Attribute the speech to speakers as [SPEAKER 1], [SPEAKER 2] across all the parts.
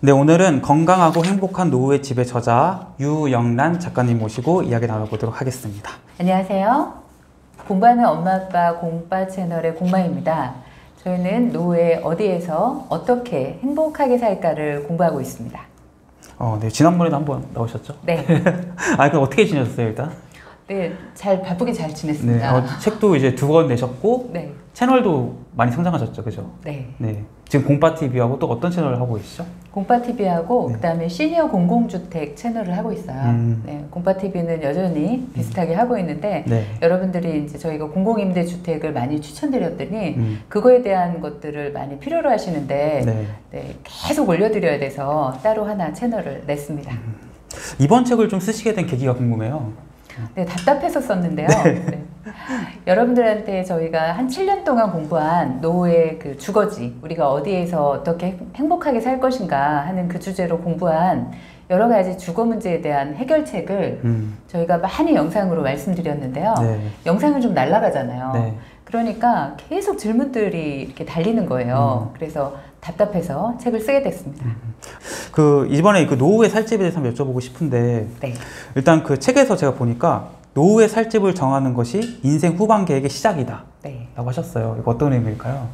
[SPEAKER 1] 네, 오늘은 건강하고 행복한 노후의 집의 저자 유영란 작가님 모시고 이야기 나눠보도록 하겠습니다.
[SPEAKER 2] 안녕하세요. 공부하는 엄마 아빠 공빠 채널의 공마입니다. 저희는 노후에 어디에서 어떻게 행복하게 살까를 공부하고 있습니다.
[SPEAKER 1] 어, 네, 지난번에도 한번 나오셨죠?
[SPEAKER 2] 네,
[SPEAKER 1] 아, 그럼 어떻게 지내셨어요, 일단?
[SPEAKER 2] 네, 잘 바쁘게 잘
[SPEAKER 1] 네,
[SPEAKER 2] 지냈습니다.
[SPEAKER 1] 어, 책도 이제 두 권 내셨고
[SPEAKER 2] 네,
[SPEAKER 1] 채널도 많이 성장하셨죠, 그죠?
[SPEAKER 2] 네.
[SPEAKER 1] 네, 지금 공파 TV하고 또 어떤 채널을 하고 계시죠?
[SPEAKER 2] 공빠 TV하고
[SPEAKER 1] 네.
[SPEAKER 2] 그다음에 시니어 공공주택 채널을 하고 있어요.
[SPEAKER 1] 음.
[SPEAKER 2] 네, 공빠 TV는 여전히 비슷하게 하고 있는데
[SPEAKER 1] 네,
[SPEAKER 2] 여러분들이 이제 저희가 공공임대 주택을 많이 추천드렸더니
[SPEAKER 1] 음,
[SPEAKER 2] 그거에 대한 것들을 많이 필요로 하시는데
[SPEAKER 1] 네.
[SPEAKER 2] 네, 계속 올려드려야 돼서 따로 하나 채널을 냈습니다.
[SPEAKER 1] 이번 책을 좀 쓰시게 된 계기가 궁금해요.
[SPEAKER 2] 네, 답답해서 썼는데요. 네. 여러분들한테 저희가 한 7년 동안 공부한 노후의 그 주거지, 우리가 어디에서 어떻게 행복하게 살 것인가 하는 그 주제로 공부한 여러 가지 주거 문제에 대한 해결책을
[SPEAKER 1] 음,
[SPEAKER 2] 저희가 많이 영상으로 말씀드렸는데요.
[SPEAKER 1] 네,
[SPEAKER 2] 영상은 좀 날아가잖아요.
[SPEAKER 1] 네.
[SPEAKER 2] 그러니까 계속 질문들이 이렇게 달리는 거예요.
[SPEAKER 1] 음.
[SPEAKER 2] 그래서 답답해서 책을 쓰게 됐습니다.
[SPEAKER 1] 그 이번에 그 노후의 살집에 대해서 한번 여쭤보고 싶은데
[SPEAKER 2] 네.
[SPEAKER 1] 일단 그 책에서 제가 보니까 노후의 살집을 정하는 것이 인생 후반 계획의 시작이다.
[SPEAKER 2] 네.
[SPEAKER 1] 라고 하셨어요. 이거 어떤 의미일까요?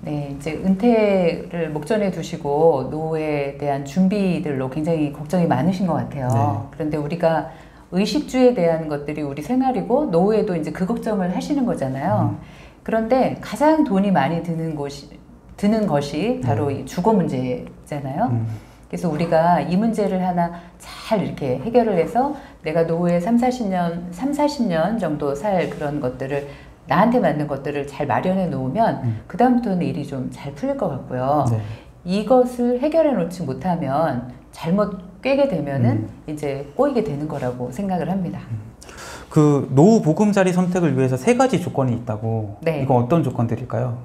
[SPEAKER 2] 네, 이제 은퇴를 목전에 두시고 노후에 대한 준비들로 굉장히 걱정이 많으신 것 같아요.
[SPEAKER 1] 네.
[SPEAKER 2] 그런데 우리가 의식주에 대한 것들이 우리 생활이고 노후에도 이제 그 걱정을 하시는 거잖아요. 그런데 가장 돈이 많이 드는 곳이 드는 것이 바로 이 주거 문제잖아요.
[SPEAKER 1] 음,
[SPEAKER 2] 그래서 우리가 이 문제를 하나 잘 이렇게 해결을 해서 내가 노후에 3, 40년, 3, 40년 정도 살 그런 것들을 나한테 맞는 것들을 잘 마련해 놓으면
[SPEAKER 1] 음.
[SPEAKER 2] 그다음부터는 일이 좀 잘 풀릴 것 같고요.
[SPEAKER 1] 네.
[SPEAKER 2] 이것을 해결해 놓지 못하면 잘못 꿰게 되면은
[SPEAKER 1] 음.
[SPEAKER 2] 이제 꼬이게 되는 거라고 생각을 합니다.
[SPEAKER 1] 그 노후 보금자리 선택을 위해서 세 가지 조건이 있다고.
[SPEAKER 2] 네.
[SPEAKER 1] 이건 어떤 조건들일까요?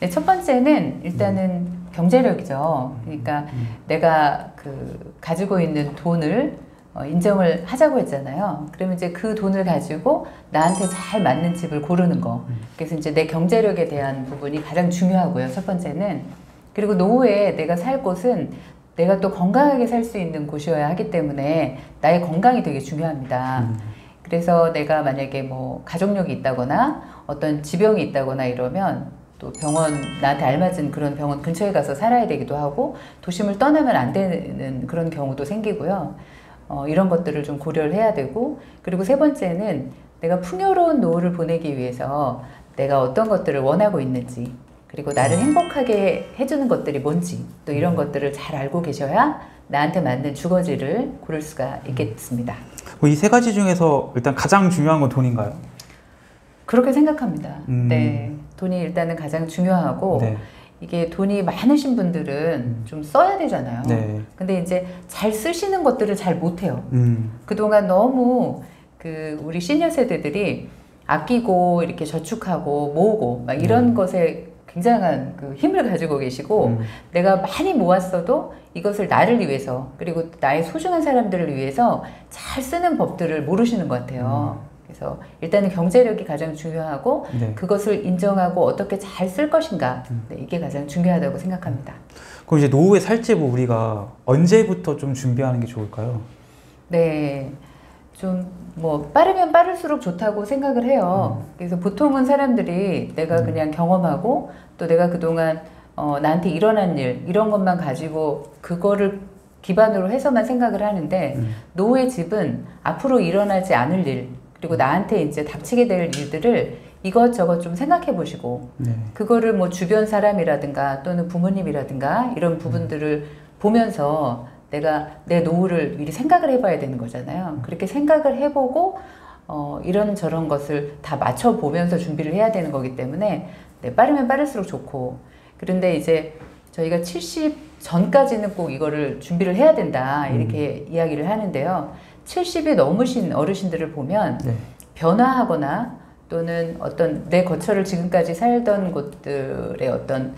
[SPEAKER 2] 네, 첫 번째는 일단은 경제력이죠. 그러니까
[SPEAKER 1] 음.
[SPEAKER 2] 내가 그 가지고 있는 돈을 어, 인정을 하자고 했잖아요. 그러면 이제 그 돈을 가지고 나한테 잘 맞는 집을 고르는 거. 그래서 이제 내 경제력에 대한 부분이 가장 중요하고요. 첫 번째는 그리고 노후에 내가 살 곳은 내가 또 건강하게 살 수 있는 곳이어야 하기 때문에 나의 건강이 되게 중요합니다.
[SPEAKER 1] 음.
[SPEAKER 2] 그래서 내가 만약에 뭐 가족력이 있다거나 어떤 지병이 있다거나 이러면 또 병원 나한테 알맞은 그런 병원 근처에 가서 살아야 되기도 하고 도심을 떠나면 안 되는 그런 경우도 생기고요. 어, 이런 것들을 좀 고려를 해야 되고 그리고 세 번째는 내가 풍요로운 노후를 보내기 위해서 내가 어떤 것들을 원하고 있는지 그리고 나를 행복하게 해주는 것들이 뭔지 또 이런 것들을 잘 알고 계셔야 나한테 맞는 주거지를 고를 수가 있겠습니다.
[SPEAKER 1] 이 세 가지 중에서 일단 가장 중요한 건 돈인가요?
[SPEAKER 2] 그렇게 생각합니다.
[SPEAKER 1] 음.
[SPEAKER 2] 네. 돈이 일단은 가장 중요하고
[SPEAKER 1] 네.
[SPEAKER 2] 이게 돈이 많으신 분들은 좀 써야 되잖아요.
[SPEAKER 1] 네.
[SPEAKER 2] 근데 이제 잘 쓰시는 것들을 잘 못해요.
[SPEAKER 1] 음.
[SPEAKER 2] 그동안 너무 그 우리 시니어 세대들이 아끼고 이렇게 저축하고 모으고 막 이런
[SPEAKER 1] 음.
[SPEAKER 2] 것에 굉장한 그 힘을 가지고 계시고
[SPEAKER 1] 음.
[SPEAKER 2] 내가 많이 모았어도 이것을 나를 위해서 그리고 나의 소중한 사람들을 위해서 잘 쓰는 법들을 모르시는 것 같아요. 그래서 일단은 경제력이 가장 중요하고
[SPEAKER 1] 네.
[SPEAKER 2] 그것을 인정하고 어떻게 잘 쓸 것인가
[SPEAKER 1] 음.
[SPEAKER 2] 네, 이게 가장 중요하다고 생각합니다.
[SPEAKER 1] 그럼 이제 노후의 살집을 우리가 언제부터 좀 준비하는 게 좋을까요?
[SPEAKER 2] 네. 좀 뭐 빠르면 빠를수록 좋다고 생각을 해요. 그래서 보통은 사람들이 내가
[SPEAKER 1] 음.
[SPEAKER 2] 그냥 경험하고 또 내가 그동안 어, 나한테 일어난 일 이런 것만 가지고 그거를 기반으로 해서만 생각을 하는데
[SPEAKER 1] 음.
[SPEAKER 2] 노후의 집은 앞으로 일어나지 않을 일 그리고 나한테 이제 닥치게 될 일들을 이것저것 좀 생각해 보시고
[SPEAKER 1] 네.
[SPEAKER 2] 그거를 뭐 주변 사람이라든가 또는 부모님이라든가 이런 부분들을 보면서 내가 내 노후를 미리 생각을 해봐야 되는 거잖아요. 그렇게 생각을 해보고 어, 이런 저런 것을 다 맞춰 보면서 준비를 해야 되는 거기 때문에 네, 빠르면 빠를수록 좋고 그런데 이제 저희가 70 전까지는 꼭 이거를 준비를 해야 된다 이렇게 이야기를 하는데요. 70이 넘으신 어르신들을 보면
[SPEAKER 1] 네.
[SPEAKER 2] 변화하거나 또는 어떤 내 거처를 지금까지 살던 곳들의 어떤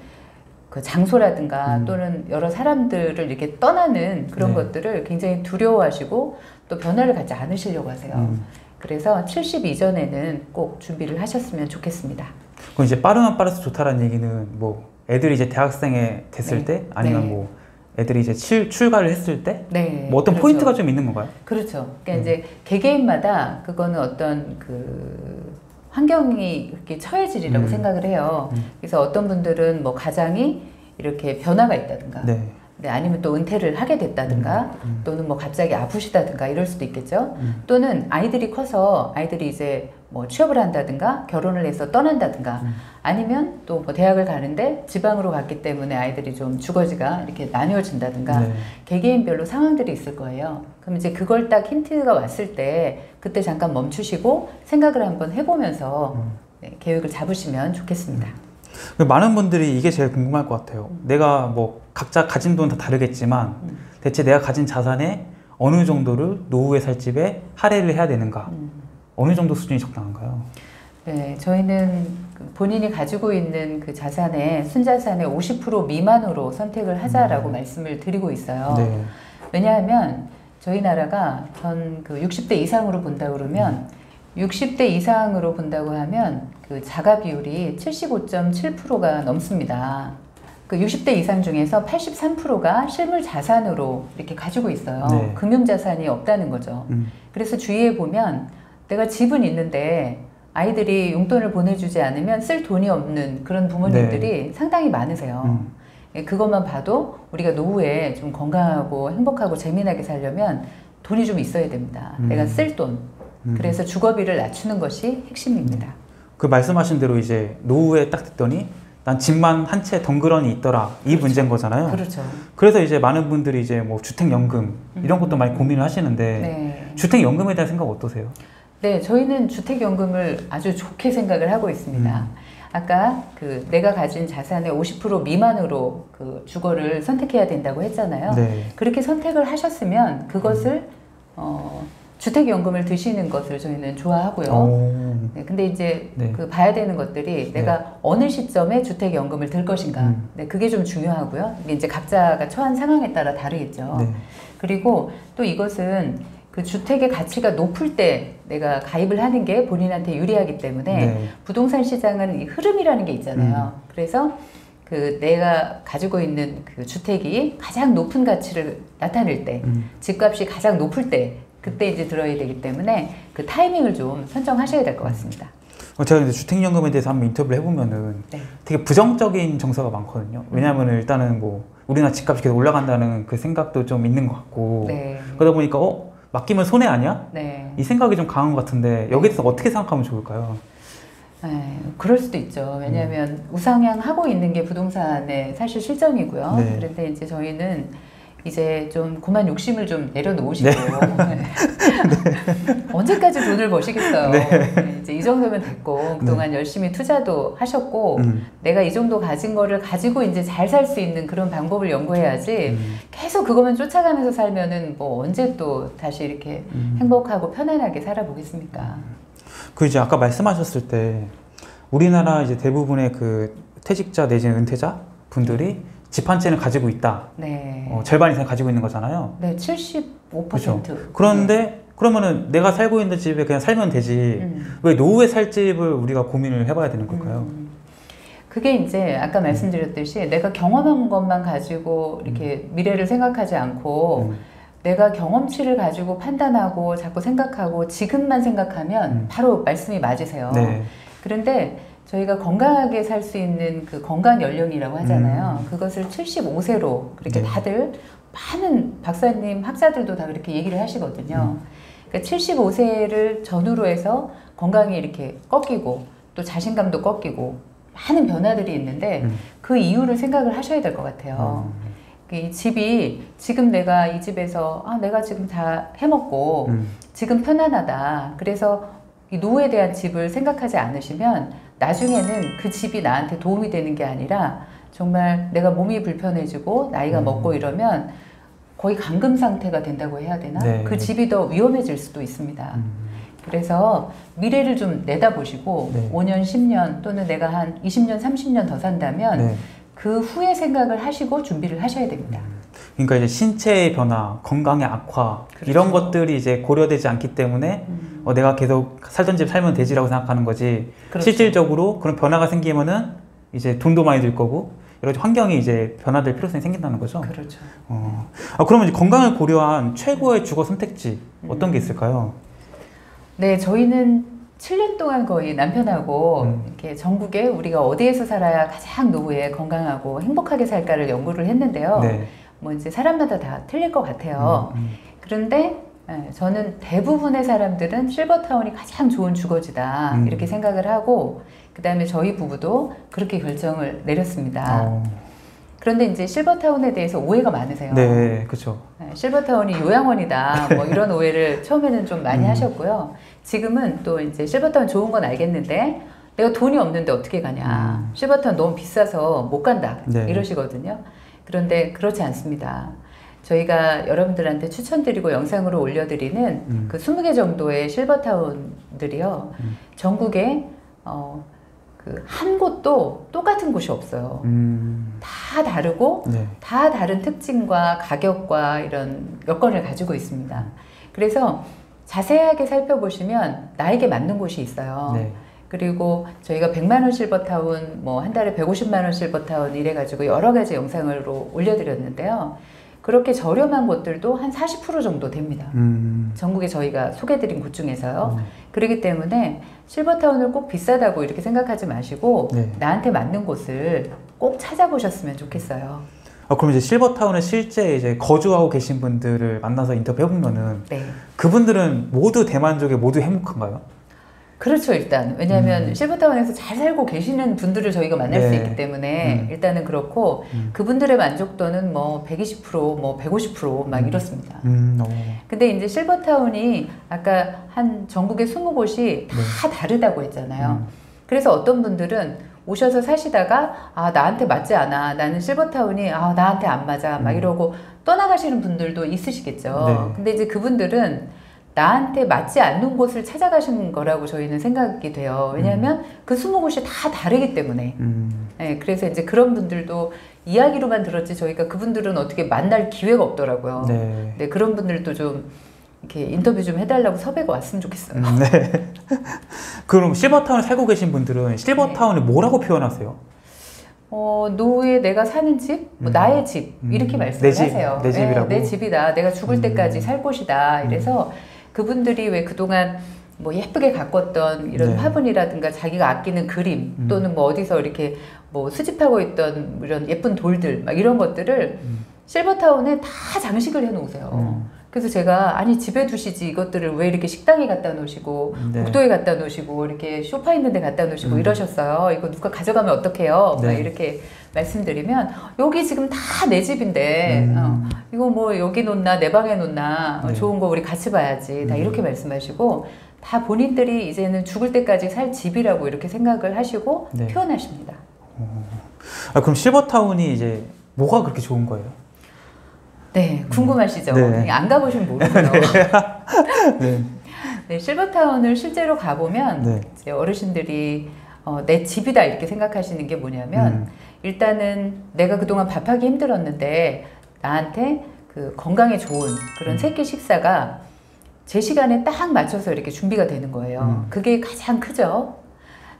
[SPEAKER 2] 그 장소라든가
[SPEAKER 1] 음.
[SPEAKER 2] 또는 여러 사람들을 이렇게 떠나는 그런
[SPEAKER 1] 네.
[SPEAKER 2] 것들을 굉장히 두려워하시고 또 변화를 갖지 않으시려고 하세요.
[SPEAKER 1] 음.
[SPEAKER 2] 그래서 70 이전에는 꼭 준비를 하셨으면 좋겠습니다.
[SPEAKER 1] 그럼 이제 빠르면 빠를수록 좋다라는 얘기는 뭐 애들이 이제 대학생에 됐을
[SPEAKER 2] 네.
[SPEAKER 1] 때 아니면
[SPEAKER 2] 네.
[SPEAKER 1] 뭐 애들이 이제 출, 출가를 했을 때뭐
[SPEAKER 2] 네.
[SPEAKER 1] 어떤
[SPEAKER 2] 그렇죠.
[SPEAKER 1] 포인트가 좀 있는 건가요?
[SPEAKER 2] 그렇죠. 그러니까
[SPEAKER 1] 음.
[SPEAKER 2] 이제 개개인마다 그거는 어떤 그 환경이 이렇게 처해질이라고
[SPEAKER 1] 음.
[SPEAKER 2] 생각을 해요.
[SPEAKER 1] 음.
[SPEAKER 2] 그래서 어떤 분들은 뭐 가장이 이렇게 변화가 있다든가,
[SPEAKER 1] 네.
[SPEAKER 2] 네, 아니면 또 은퇴를 하게 됐다든가,
[SPEAKER 1] 음.
[SPEAKER 2] 또는 뭐 갑자기 아프시다든가 이럴 수도 있겠죠.
[SPEAKER 1] 음.
[SPEAKER 2] 또는 아이들이 커서 아이들이 이제 뭐 취업을 한다든가 결혼을 해서 떠난다든가
[SPEAKER 1] 음.
[SPEAKER 2] 아니면 또 뭐 대학을 가는데 지방으로 갔기 때문에 아이들이 좀 주거지가 이렇게 나뉘어진다든가
[SPEAKER 1] 네.
[SPEAKER 2] 개개인별로 상황들이 있을 거예요. 그럼 이제 그걸 딱 힌트가 왔을 때 그때 잠깐 멈추시고 생각을 한번 해보면서
[SPEAKER 1] 음.
[SPEAKER 2] 네, 계획을 잡으시면 좋겠습니다.
[SPEAKER 1] 그 많은 분들이 이게 제일 궁금할 것 같아요. 내가 뭐 각자 가진 돈 다 다르겠지만
[SPEAKER 2] 음.
[SPEAKER 1] 대체 내가 가진 자산의 어느 정도를 노후에 살 집에 할애를 해야 되는가?
[SPEAKER 2] 음.
[SPEAKER 1] 어느 정도 수준이 적당한가요?
[SPEAKER 2] 네, 저희는 그 본인이 가지고 있는 그 자산의 순자산의 50% 미만으로 선택을 하자라고 말씀을 드리고 있어요.
[SPEAKER 1] 음. 네.
[SPEAKER 2] 왜냐하면 저희 나라가 전 그 60대 이상으로 본다 그러면 60대 이상으로 본다고 하면 그 자가 비율이 75.7%가 넘습니다. 그 60대 이상 중에서 83%가 실물 자산으로 이렇게 가지고 있어요.
[SPEAKER 1] 네.
[SPEAKER 2] 금융 자산이 없다는 거죠.
[SPEAKER 1] 음.
[SPEAKER 2] 그래서 주위에 보면 내가 집은 있는데 아이들이 용돈을 보내주지 않으면 쓸 돈이 없는 그런 부모님들이 상당히 많으세요.
[SPEAKER 1] 음.
[SPEAKER 2] 예, 그것만 봐도 우리가 노후에 좀 건강하고 행복하고 재미나게 살려면 돈이 좀 있어야 됩니다.
[SPEAKER 1] 음.
[SPEAKER 2] 내가 쓸 돈.
[SPEAKER 1] 음.
[SPEAKER 2] 그래서 주거비를 낮추는 것이 핵심입니다.
[SPEAKER 1] 그 말씀하신 대로 이제 노후에 딱 됐더니 난 집만 한 채 덩그러니 있더라 이 문제인 거잖아요.
[SPEAKER 2] 그렇죠.
[SPEAKER 1] 그래서 이제 많은 분들이 이제 뭐 주택 연금 이런 것도 많이 고민을 하시는데
[SPEAKER 2] 네.
[SPEAKER 1] 주택 연금에 대한 생각 어떠세요?
[SPEAKER 2] 네, 저희는 주택연금을 아주 좋게 생각을 하고 있습니다.
[SPEAKER 1] 음.
[SPEAKER 2] 아까 그 내가 가진 자산의 50% 미만으로 그 주거를 선택해야 된다고 했잖아요.
[SPEAKER 1] 네.
[SPEAKER 2] 그렇게 선택을 하셨으면 그것을 어, 주택연금을 드시는 것을 저희는 좋아하고요.
[SPEAKER 1] 오.
[SPEAKER 2] 네, 근데 이제
[SPEAKER 1] 네.
[SPEAKER 2] 그 봐야 되는 것들이 내가 어느 시점에 주택연금을 들 것인가.
[SPEAKER 1] 음.
[SPEAKER 2] 네, 그게 좀 중요하고요. 이게 이제 각자가 처한 상황에 따라 다르겠죠.
[SPEAKER 1] 네.
[SPEAKER 2] 그리고 또 이것은 그 주택의 가치가 높을 때 내가 가입을 하는 게 본인한테 유리하기 때문에
[SPEAKER 1] 네.
[SPEAKER 2] 부동산 시장은 이 흐름이라는 게 있잖아요. 그래서 그 내가 가지고 있는 그 주택이 가장 높은 가치를 나타낼 때,
[SPEAKER 1] 음.
[SPEAKER 2] 집값이 가장 높을 때, 그때 이제 들어야 되기 때문에 그 타이밍을 좀 선정하셔야 될 것 같습니다.
[SPEAKER 1] 어, 제가 이제 주택연금에 대해서 한번 인터뷰를 해보면은
[SPEAKER 2] 네.
[SPEAKER 1] 되게 부정적인 정서가 많거든요. 왜냐하면 일단은 뭐 우리나라 집값이 계속 올라간다는 그 생각도 좀 있는 것 같고
[SPEAKER 2] 네.
[SPEAKER 1] 그러다 보니까 어 맡기면 손해 아니야?
[SPEAKER 2] 네.
[SPEAKER 1] 이 생각이 좀 강한 것 같은데 여기에 대해서 어떻게 생각하면 좋을까요?
[SPEAKER 2] 네, 그럴 수도 있죠. 왜냐하면
[SPEAKER 1] 음.
[SPEAKER 2] 우상향 하고 있는 게 부동산의 사실 실정이고요.
[SPEAKER 1] 네.
[SPEAKER 2] 그런데 이제 저희는 이제 좀 그만 욕심을 좀 내려놓으시고 네. 언제까지 돈을 버시겠어요. 네, 이제 이 정도면 됐고 그동안 열심히 투자도 하셨고
[SPEAKER 1] 음.
[SPEAKER 2] 내가 이 정도 가진 거를 가지고 이제 잘 살 수 있는 그런 방법을 연구해야지
[SPEAKER 1] 음.
[SPEAKER 2] 계속 그것만 쫓아가면서 살면은 뭐 언제 또 다시 이렇게
[SPEAKER 1] 음.
[SPEAKER 2] 행복하고 편안하게 살아보겠습니까?
[SPEAKER 1] 그 이제 아까 말씀하셨을 때 우리나라 이제 대부분의 그 퇴직자 내지는 은퇴자 분들이 집 한 채는 가지고 있다.
[SPEAKER 2] 네.
[SPEAKER 1] 어, 절반 이상 가지고 있는 거잖아요.
[SPEAKER 2] 네, 75%.
[SPEAKER 1] 그렇죠. 그런데 그러면은 내가 살고 있는 집에 그냥 살면 되지.
[SPEAKER 2] 음.
[SPEAKER 1] 왜 노후에 살 집을 우리가 고민을 해봐야 되는 걸까요?
[SPEAKER 2] 음. 그게 이제 아까 말씀드렸듯이 내가 경험한 것만 가지고 이렇게 미래를 생각하지 않고
[SPEAKER 1] 음.
[SPEAKER 2] 내가 경험치를 가지고 판단하고 자꾸 생각하고 지금만 생각하면
[SPEAKER 1] 음.
[SPEAKER 2] 바로 말씀이 맞으세요.
[SPEAKER 1] 네.
[SPEAKER 2] 그런데 저희가 건강하게 살 수 있는 그 건강 연령이라고 하잖아요. 그것을 75세로 그렇게
[SPEAKER 1] 음. 네.
[SPEAKER 2] 다들 많은 박사님, 학자들도 다 그렇게 얘기를 하시거든요. 그러니까 75세를 전후로 해서 건강이 이렇게 꺾이고 또 자신감도 꺾이고 많은 변화들이 있는데
[SPEAKER 1] 음.
[SPEAKER 2] 그 이유를 생각을 하셔야 될 것 같아요. 이 집이 지금 내가 이 집에서 아 내가 지금 다 해먹고
[SPEAKER 1] 음.
[SPEAKER 2] 지금 편안하다. 그래서 이 노후에 대한 집을 생각하지 않으시면 나중에는 그 집이 나한테 도움이 되는 게 아니라 정말 내가 몸이 불편해지고 나이가
[SPEAKER 1] 음.
[SPEAKER 2] 먹고 이러면 거의 감금 상태가 된다고 해야 되나?
[SPEAKER 1] 네.
[SPEAKER 2] 그 집이 더 위험해질 수도 있습니다.
[SPEAKER 1] 음.
[SPEAKER 2] 그래서 미래를 좀 내다보시고
[SPEAKER 1] 네.
[SPEAKER 2] 5년, 10년 또는 내가 한 20년, 30년 더 산다면
[SPEAKER 1] 네.
[SPEAKER 2] 그 후에 생각을 하시고 준비를 하셔야 됩니다.
[SPEAKER 1] 그러니까 이제 신체의 변화, 건강의 악화
[SPEAKER 2] 그렇죠.
[SPEAKER 1] 이런 것들이 이제 고려되지 않기 때문에
[SPEAKER 2] 음,
[SPEAKER 1] 어, 내가 계속 살던 집 살면 되지라고 생각하는 거지.
[SPEAKER 2] 그렇죠.
[SPEAKER 1] 실질적으로 그런 변화가 생기면은 이제 돈도 많이 들 거고 여러 가지 환경이 이제 변화될 필요성이 생긴다는 거죠.
[SPEAKER 2] 그렇죠.
[SPEAKER 1] 어. 아, 그러면 이제 건강을 고려한 최고의 주거 선택지 어떤 게 있을까요?
[SPEAKER 2] 네, 저희는 7년 동안 거의 남편하고
[SPEAKER 1] 음.
[SPEAKER 2] 이렇게 전국에 우리가 어디에서 살아야 가장 노후에 건강하고 행복하게 살까를 연구를 했는데요.
[SPEAKER 1] 네.
[SPEAKER 2] 뭐 이제 사람마다 다 틀릴 것 같아요.
[SPEAKER 1] 음,
[SPEAKER 2] 그런데 예, 저는 대부분의 사람들은 실버타운이 가장 좋은 주거지다
[SPEAKER 1] 음.
[SPEAKER 2] 이렇게 생각을 하고 그 다음에 저희 부부도 그렇게 결정을 내렸습니다.
[SPEAKER 1] 어.
[SPEAKER 2] 그런데 이제 실버타운에 대해서 오해가 많으세요.
[SPEAKER 1] 네, 그렇죠.
[SPEAKER 2] 네, 실버타운이 요양원이다. 뭐 이런 오해를 처음에는 좀 많이
[SPEAKER 1] 음.
[SPEAKER 2] 하셨고요. 지금은 또 이제 실버타운 좋은 건 알겠는데 내가 돈이 없는데 어떻게 가냐.
[SPEAKER 1] 음.
[SPEAKER 2] 실버타운 너무 비싸서 못 간다.
[SPEAKER 1] 네.
[SPEAKER 2] 이러시거든요. 그런데 그렇지 않습니다. 저희가 여러분들한테 추천드리고 영상으로 올려드리는
[SPEAKER 1] 음.
[SPEAKER 2] 그 20개 정도의 실버타운들이요.
[SPEAKER 1] 음.
[SPEAKER 2] 전국에 어, 그 한 곳도 똑같은 곳이 없어요.
[SPEAKER 1] 음,
[SPEAKER 2] 다 다르고
[SPEAKER 1] 네.
[SPEAKER 2] 다 다른 특징과 가격과 이런 여건을 가지고 있습니다. 그래서 자세하게 살펴보시면 나에게 맞는 곳이 있어요.
[SPEAKER 1] 네.
[SPEAKER 2] 그리고 저희가 100만 원 실버타운, 뭐 한 달에 150만 원 실버타운 이래 가지고 여러 가지 영상으로 올려 드렸는데요. 그렇게 저렴한 곳들도 한 40% 정도 됩니다.
[SPEAKER 1] 음,
[SPEAKER 2] 전국에 저희가 소개드린 곳 중에서요.
[SPEAKER 1] 음.
[SPEAKER 2] 그렇기 때문에 실버타운을 꼭 비싸다고 이렇게 생각하지 마시고
[SPEAKER 1] 네.
[SPEAKER 2] 나한테 맞는 곳을 꼭 찾아보셨으면 좋겠어요.
[SPEAKER 1] 아, 그럼 이제 실버타운에 실제 이제 거주하고 계신 분들을 만나서 인터뷰 해보면은
[SPEAKER 2] 네.
[SPEAKER 1] 그분들은 모두 대만족에 모두 행복한가요?
[SPEAKER 2] 그렇죠, 일단. 왜냐하면
[SPEAKER 1] 음.
[SPEAKER 2] 실버타운에서 잘 살고 계시는 분들을 저희가 만날 수
[SPEAKER 1] 네.
[SPEAKER 2] 있기 때문에
[SPEAKER 1] 음.
[SPEAKER 2] 일단은 그렇고
[SPEAKER 1] 음.
[SPEAKER 2] 그분들의 만족도는 뭐 120%, 뭐 150%막
[SPEAKER 1] 음.
[SPEAKER 2] 이렇습니다.
[SPEAKER 1] 음, 어.
[SPEAKER 2] 근데 이제 실버타운이 아까 한 전국에 20곳이 다 다르다고 했잖아요.
[SPEAKER 1] 음.
[SPEAKER 2] 그래서 어떤 분들은 오셔서 사시다가 아 나한테 맞지 않아 나는 실버타운이 아 나한테 안 맞아 막
[SPEAKER 1] 음.
[SPEAKER 2] 이러고 떠나가시는 분들도 있으시겠죠
[SPEAKER 1] 네.
[SPEAKER 2] 근데 이제 그분들은 나한테 맞지 않는 곳을 찾아가신 거라고 저희는 생각이 돼요 왜냐하면 그 20곳이 다 다르기 때문에
[SPEAKER 1] 음,
[SPEAKER 2] 네, 그래서 이제 그런 분들도 이야기로만 들었지 저희가 그분들은 어떻게 만날 기회가 없더라고요
[SPEAKER 1] 네.
[SPEAKER 2] 네, 그런 분들도 좀 이렇게 인터뷰 좀 해달라고 섭외가 왔으면 좋겠어요
[SPEAKER 1] 음, 네. 그럼 실버타운에 살고 계신 분들은 실버타운을 뭐라고 표현하세요?
[SPEAKER 2] 어, 노후에 내가 사는 집, 뭐
[SPEAKER 1] 음.
[SPEAKER 2] 나의 집
[SPEAKER 1] 음.
[SPEAKER 2] 이렇게 말씀을
[SPEAKER 1] 내 집,
[SPEAKER 2] 하세요.
[SPEAKER 1] 내 집이라고?
[SPEAKER 2] 네, 내 집이다. 내가 죽을
[SPEAKER 1] 음.
[SPEAKER 2] 때까지 살 곳이다. 이래서 그분들이 왜 그동안 뭐 예쁘게 가꿨던 이런
[SPEAKER 1] 네.
[SPEAKER 2] 화분이라든가 자기가 아끼는 그림
[SPEAKER 1] 음.
[SPEAKER 2] 또는 뭐 어디서 이렇게 뭐 수집하고 있던 이런 예쁜 돌들 막 이런 것들을
[SPEAKER 1] 음.
[SPEAKER 2] 실버타운에 다 장식을 해놓으세요.
[SPEAKER 1] 음.
[SPEAKER 2] 그래서 제가 아니 집에 두시지 이것들을 왜 이렇게 식당에 갖다 놓으시고
[SPEAKER 1] 네.
[SPEAKER 2] 복도에 갖다 놓으시고 이렇게 소파 있는 데 갖다 놓으시고
[SPEAKER 1] 음.
[SPEAKER 2] 이러셨어요. 이거 누가 가져가면 어떡해요? 막
[SPEAKER 1] 네.
[SPEAKER 2] 이렇게 말씀드리면 여기 지금 다 내 집인데
[SPEAKER 1] 음.
[SPEAKER 2] 어, 이거 뭐 여기 놓나 내 방에 놓나 어,
[SPEAKER 1] 네.
[SPEAKER 2] 좋은 거 우리 같이 봐야지 다
[SPEAKER 1] 음.
[SPEAKER 2] 이렇게 말씀하시고 다 본인들이 이제는 죽을 때까지 살 집이라고 이렇게 생각을 하시고
[SPEAKER 1] 네.
[SPEAKER 2] 표현하십니다.
[SPEAKER 1] 아, 그럼 실버타운이 이제 뭐가 그렇게 좋은 거예요?
[SPEAKER 2] 네, 궁금하시죠?
[SPEAKER 1] 네.
[SPEAKER 2] 안 가보신 모르죠.
[SPEAKER 1] 네.
[SPEAKER 2] 네, 실버타운을 실제로 가보면
[SPEAKER 1] 네.
[SPEAKER 2] 이제 어르신들이 어, 내 집이다 이렇게 생각하시는 게 뭐냐면
[SPEAKER 1] 음.
[SPEAKER 2] 일단은 내가 그동안 밥하기 힘들었는데 나한테 그 건강에 좋은 그런
[SPEAKER 1] 음.
[SPEAKER 2] 새끼 식사가 제 시간에 딱 맞춰서 이렇게 준비가 되는 거예요.
[SPEAKER 1] 음.
[SPEAKER 2] 그게 가장 크죠.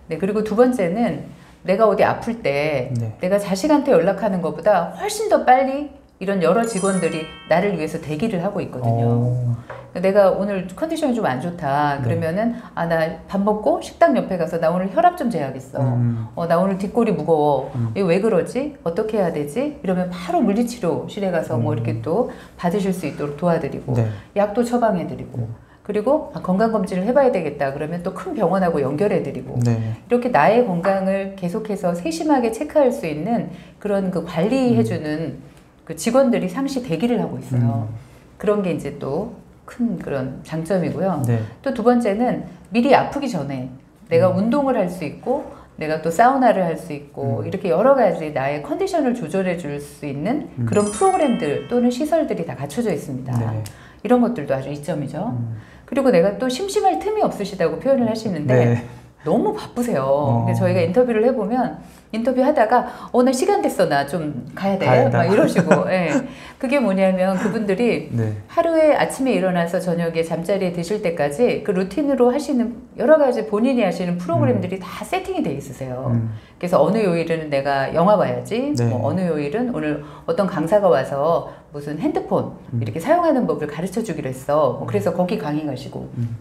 [SPEAKER 2] 네, 그리고 두 번째는 내가 어디 아플 때
[SPEAKER 1] 네.
[SPEAKER 2] 내가 자식한테 연락하는 것보다 훨씬 더 빨리 이런 여러 직원들이 나를 위해서 대기를 하고 있거든요.
[SPEAKER 1] 어,
[SPEAKER 2] 내가 오늘 컨디션이 좀 안 좋다.
[SPEAKER 1] 네.
[SPEAKER 2] 그러면은 아나 밥 먹고 식당 옆에 가서 나 오늘 혈압 좀 재야겠어.
[SPEAKER 1] 음.
[SPEAKER 2] 어나 오늘 뒷골이 무거워.
[SPEAKER 1] 음.
[SPEAKER 2] 이거 왜 그러지? 어떻게 해야 되지? 이러면 바로 물리치료실에 가서 뭐
[SPEAKER 1] 음.
[SPEAKER 2] 이렇게 또 받으실 수 있도록 도와드리고
[SPEAKER 1] 네.
[SPEAKER 2] 약도 처방해드리고
[SPEAKER 1] 음.
[SPEAKER 2] 그리고 아, 건강검진을 해봐야 되겠다. 그러면 또 큰 병원하고 연결해드리고
[SPEAKER 1] 네.
[SPEAKER 2] 이렇게 나의 건강을 계속해서 세심하게 체크할 수 있는 그런 그 관리해주는 그 직원들이 상시 대기를 하고 있어요.
[SPEAKER 1] 음.
[SPEAKER 2] 그런 게 이제 또 큰 그런 장점이고요.
[SPEAKER 1] 네.
[SPEAKER 2] 또두 번째는 미리 아프기 전에 내가 운동을 할 수 있고 내가 또 사우나를 할 수 있고
[SPEAKER 1] 음.
[SPEAKER 2] 이렇게 여러 가지 나의 컨디션을 조절해 줄 수 있는
[SPEAKER 1] 음.
[SPEAKER 2] 그런 프로그램들 또는 시설들이 다 갖춰져 있습니다.
[SPEAKER 1] 네.
[SPEAKER 2] 이런 것들도 아주 이점이죠.
[SPEAKER 1] 음.
[SPEAKER 2] 그리고 내가 또 심심할 틈이 없으시다고 표현을 하시는데
[SPEAKER 1] 네.
[SPEAKER 2] 너무 바쁘세요.
[SPEAKER 1] 어.
[SPEAKER 2] 근데 저희가 인터뷰를 해보면 인터뷰 하다가 어나 시간 됐어 나 좀 가야 돼
[SPEAKER 1] 가야 된다.
[SPEAKER 2] 막 이러시고 예. 그게 뭐냐면 그분들이
[SPEAKER 1] 네.
[SPEAKER 2] 하루에 아침에 일어나서 저녁에 잠자리에 드실 때까지 그 루틴으로 하시는 여러 가지 본인이 하시는 프로그램들이 다 세팅이 돼 있으세요.
[SPEAKER 1] 음.
[SPEAKER 2] 그래서 어느 요일은 내가 영화 봐야지,
[SPEAKER 1] 네.
[SPEAKER 2] 뭐 어느 요일은 오늘 어떤 강사가 와서 무슨 핸드폰
[SPEAKER 1] 음.
[SPEAKER 2] 이렇게 사용하는 법을 가르쳐 주기로 했어. 뭐 그래서 거기 강의 가시고
[SPEAKER 1] 음.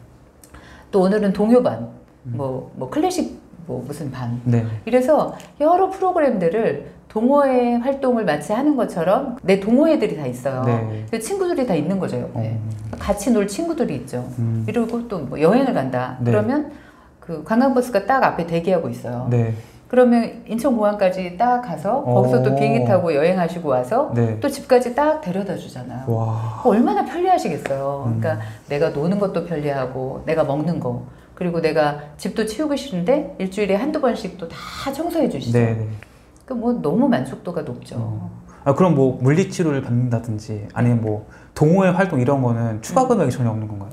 [SPEAKER 2] 또 오늘은 동요반, 뭐, 뭐 클래식 뭐 무슨 반.
[SPEAKER 1] 네.
[SPEAKER 2] 이래서 여러 프로그램들을 동호회 활동을 마치 하는 것처럼 내 동호회들이 다 있어요.
[SPEAKER 1] 네.
[SPEAKER 2] 그 친구들이 다 있는 거죠 옆에.
[SPEAKER 1] 어.
[SPEAKER 2] 같이 놀 친구들이 있죠.
[SPEAKER 1] 음.
[SPEAKER 2] 이러고 또 뭐 여행을 간다.
[SPEAKER 1] 네.
[SPEAKER 2] 그러면 그 관광버스가 딱 앞에 대기하고 있어요.
[SPEAKER 1] 네.
[SPEAKER 2] 그러면 인천공항까지 딱 가서 거기서 또
[SPEAKER 1] 오.
[SPEAKER 2] 비행기 타고 여행하시고 와서
[SPEAKER 1] 네.
[SPEAKER 2] 또 집까지 딱 데려다 주잖아요. 얼마나 편리하시겠어요.
[SPEAKER 1] 음.
[SPEAKER 2] 그러니까 내가 노는 것도 편리하고 내가 먹는 거 그리고 내가 집도 치우고 싶은데 일주일에 한두 번씩 또 다 청소해 주시죠.
[SPEAKER 1] 네. 네.
[SPEAKER 2] 그뭐 너무 만족도가 높죠.
[SPEAKER 1] 어. 아, 그럼 뭐 물리치료를 받는다든지 아니면 뭐 동호회 활동 이런 거는 추가
[SPEAKER 2] 음.
[SPEAKER 1] 금액이 전혀 없는 건가요?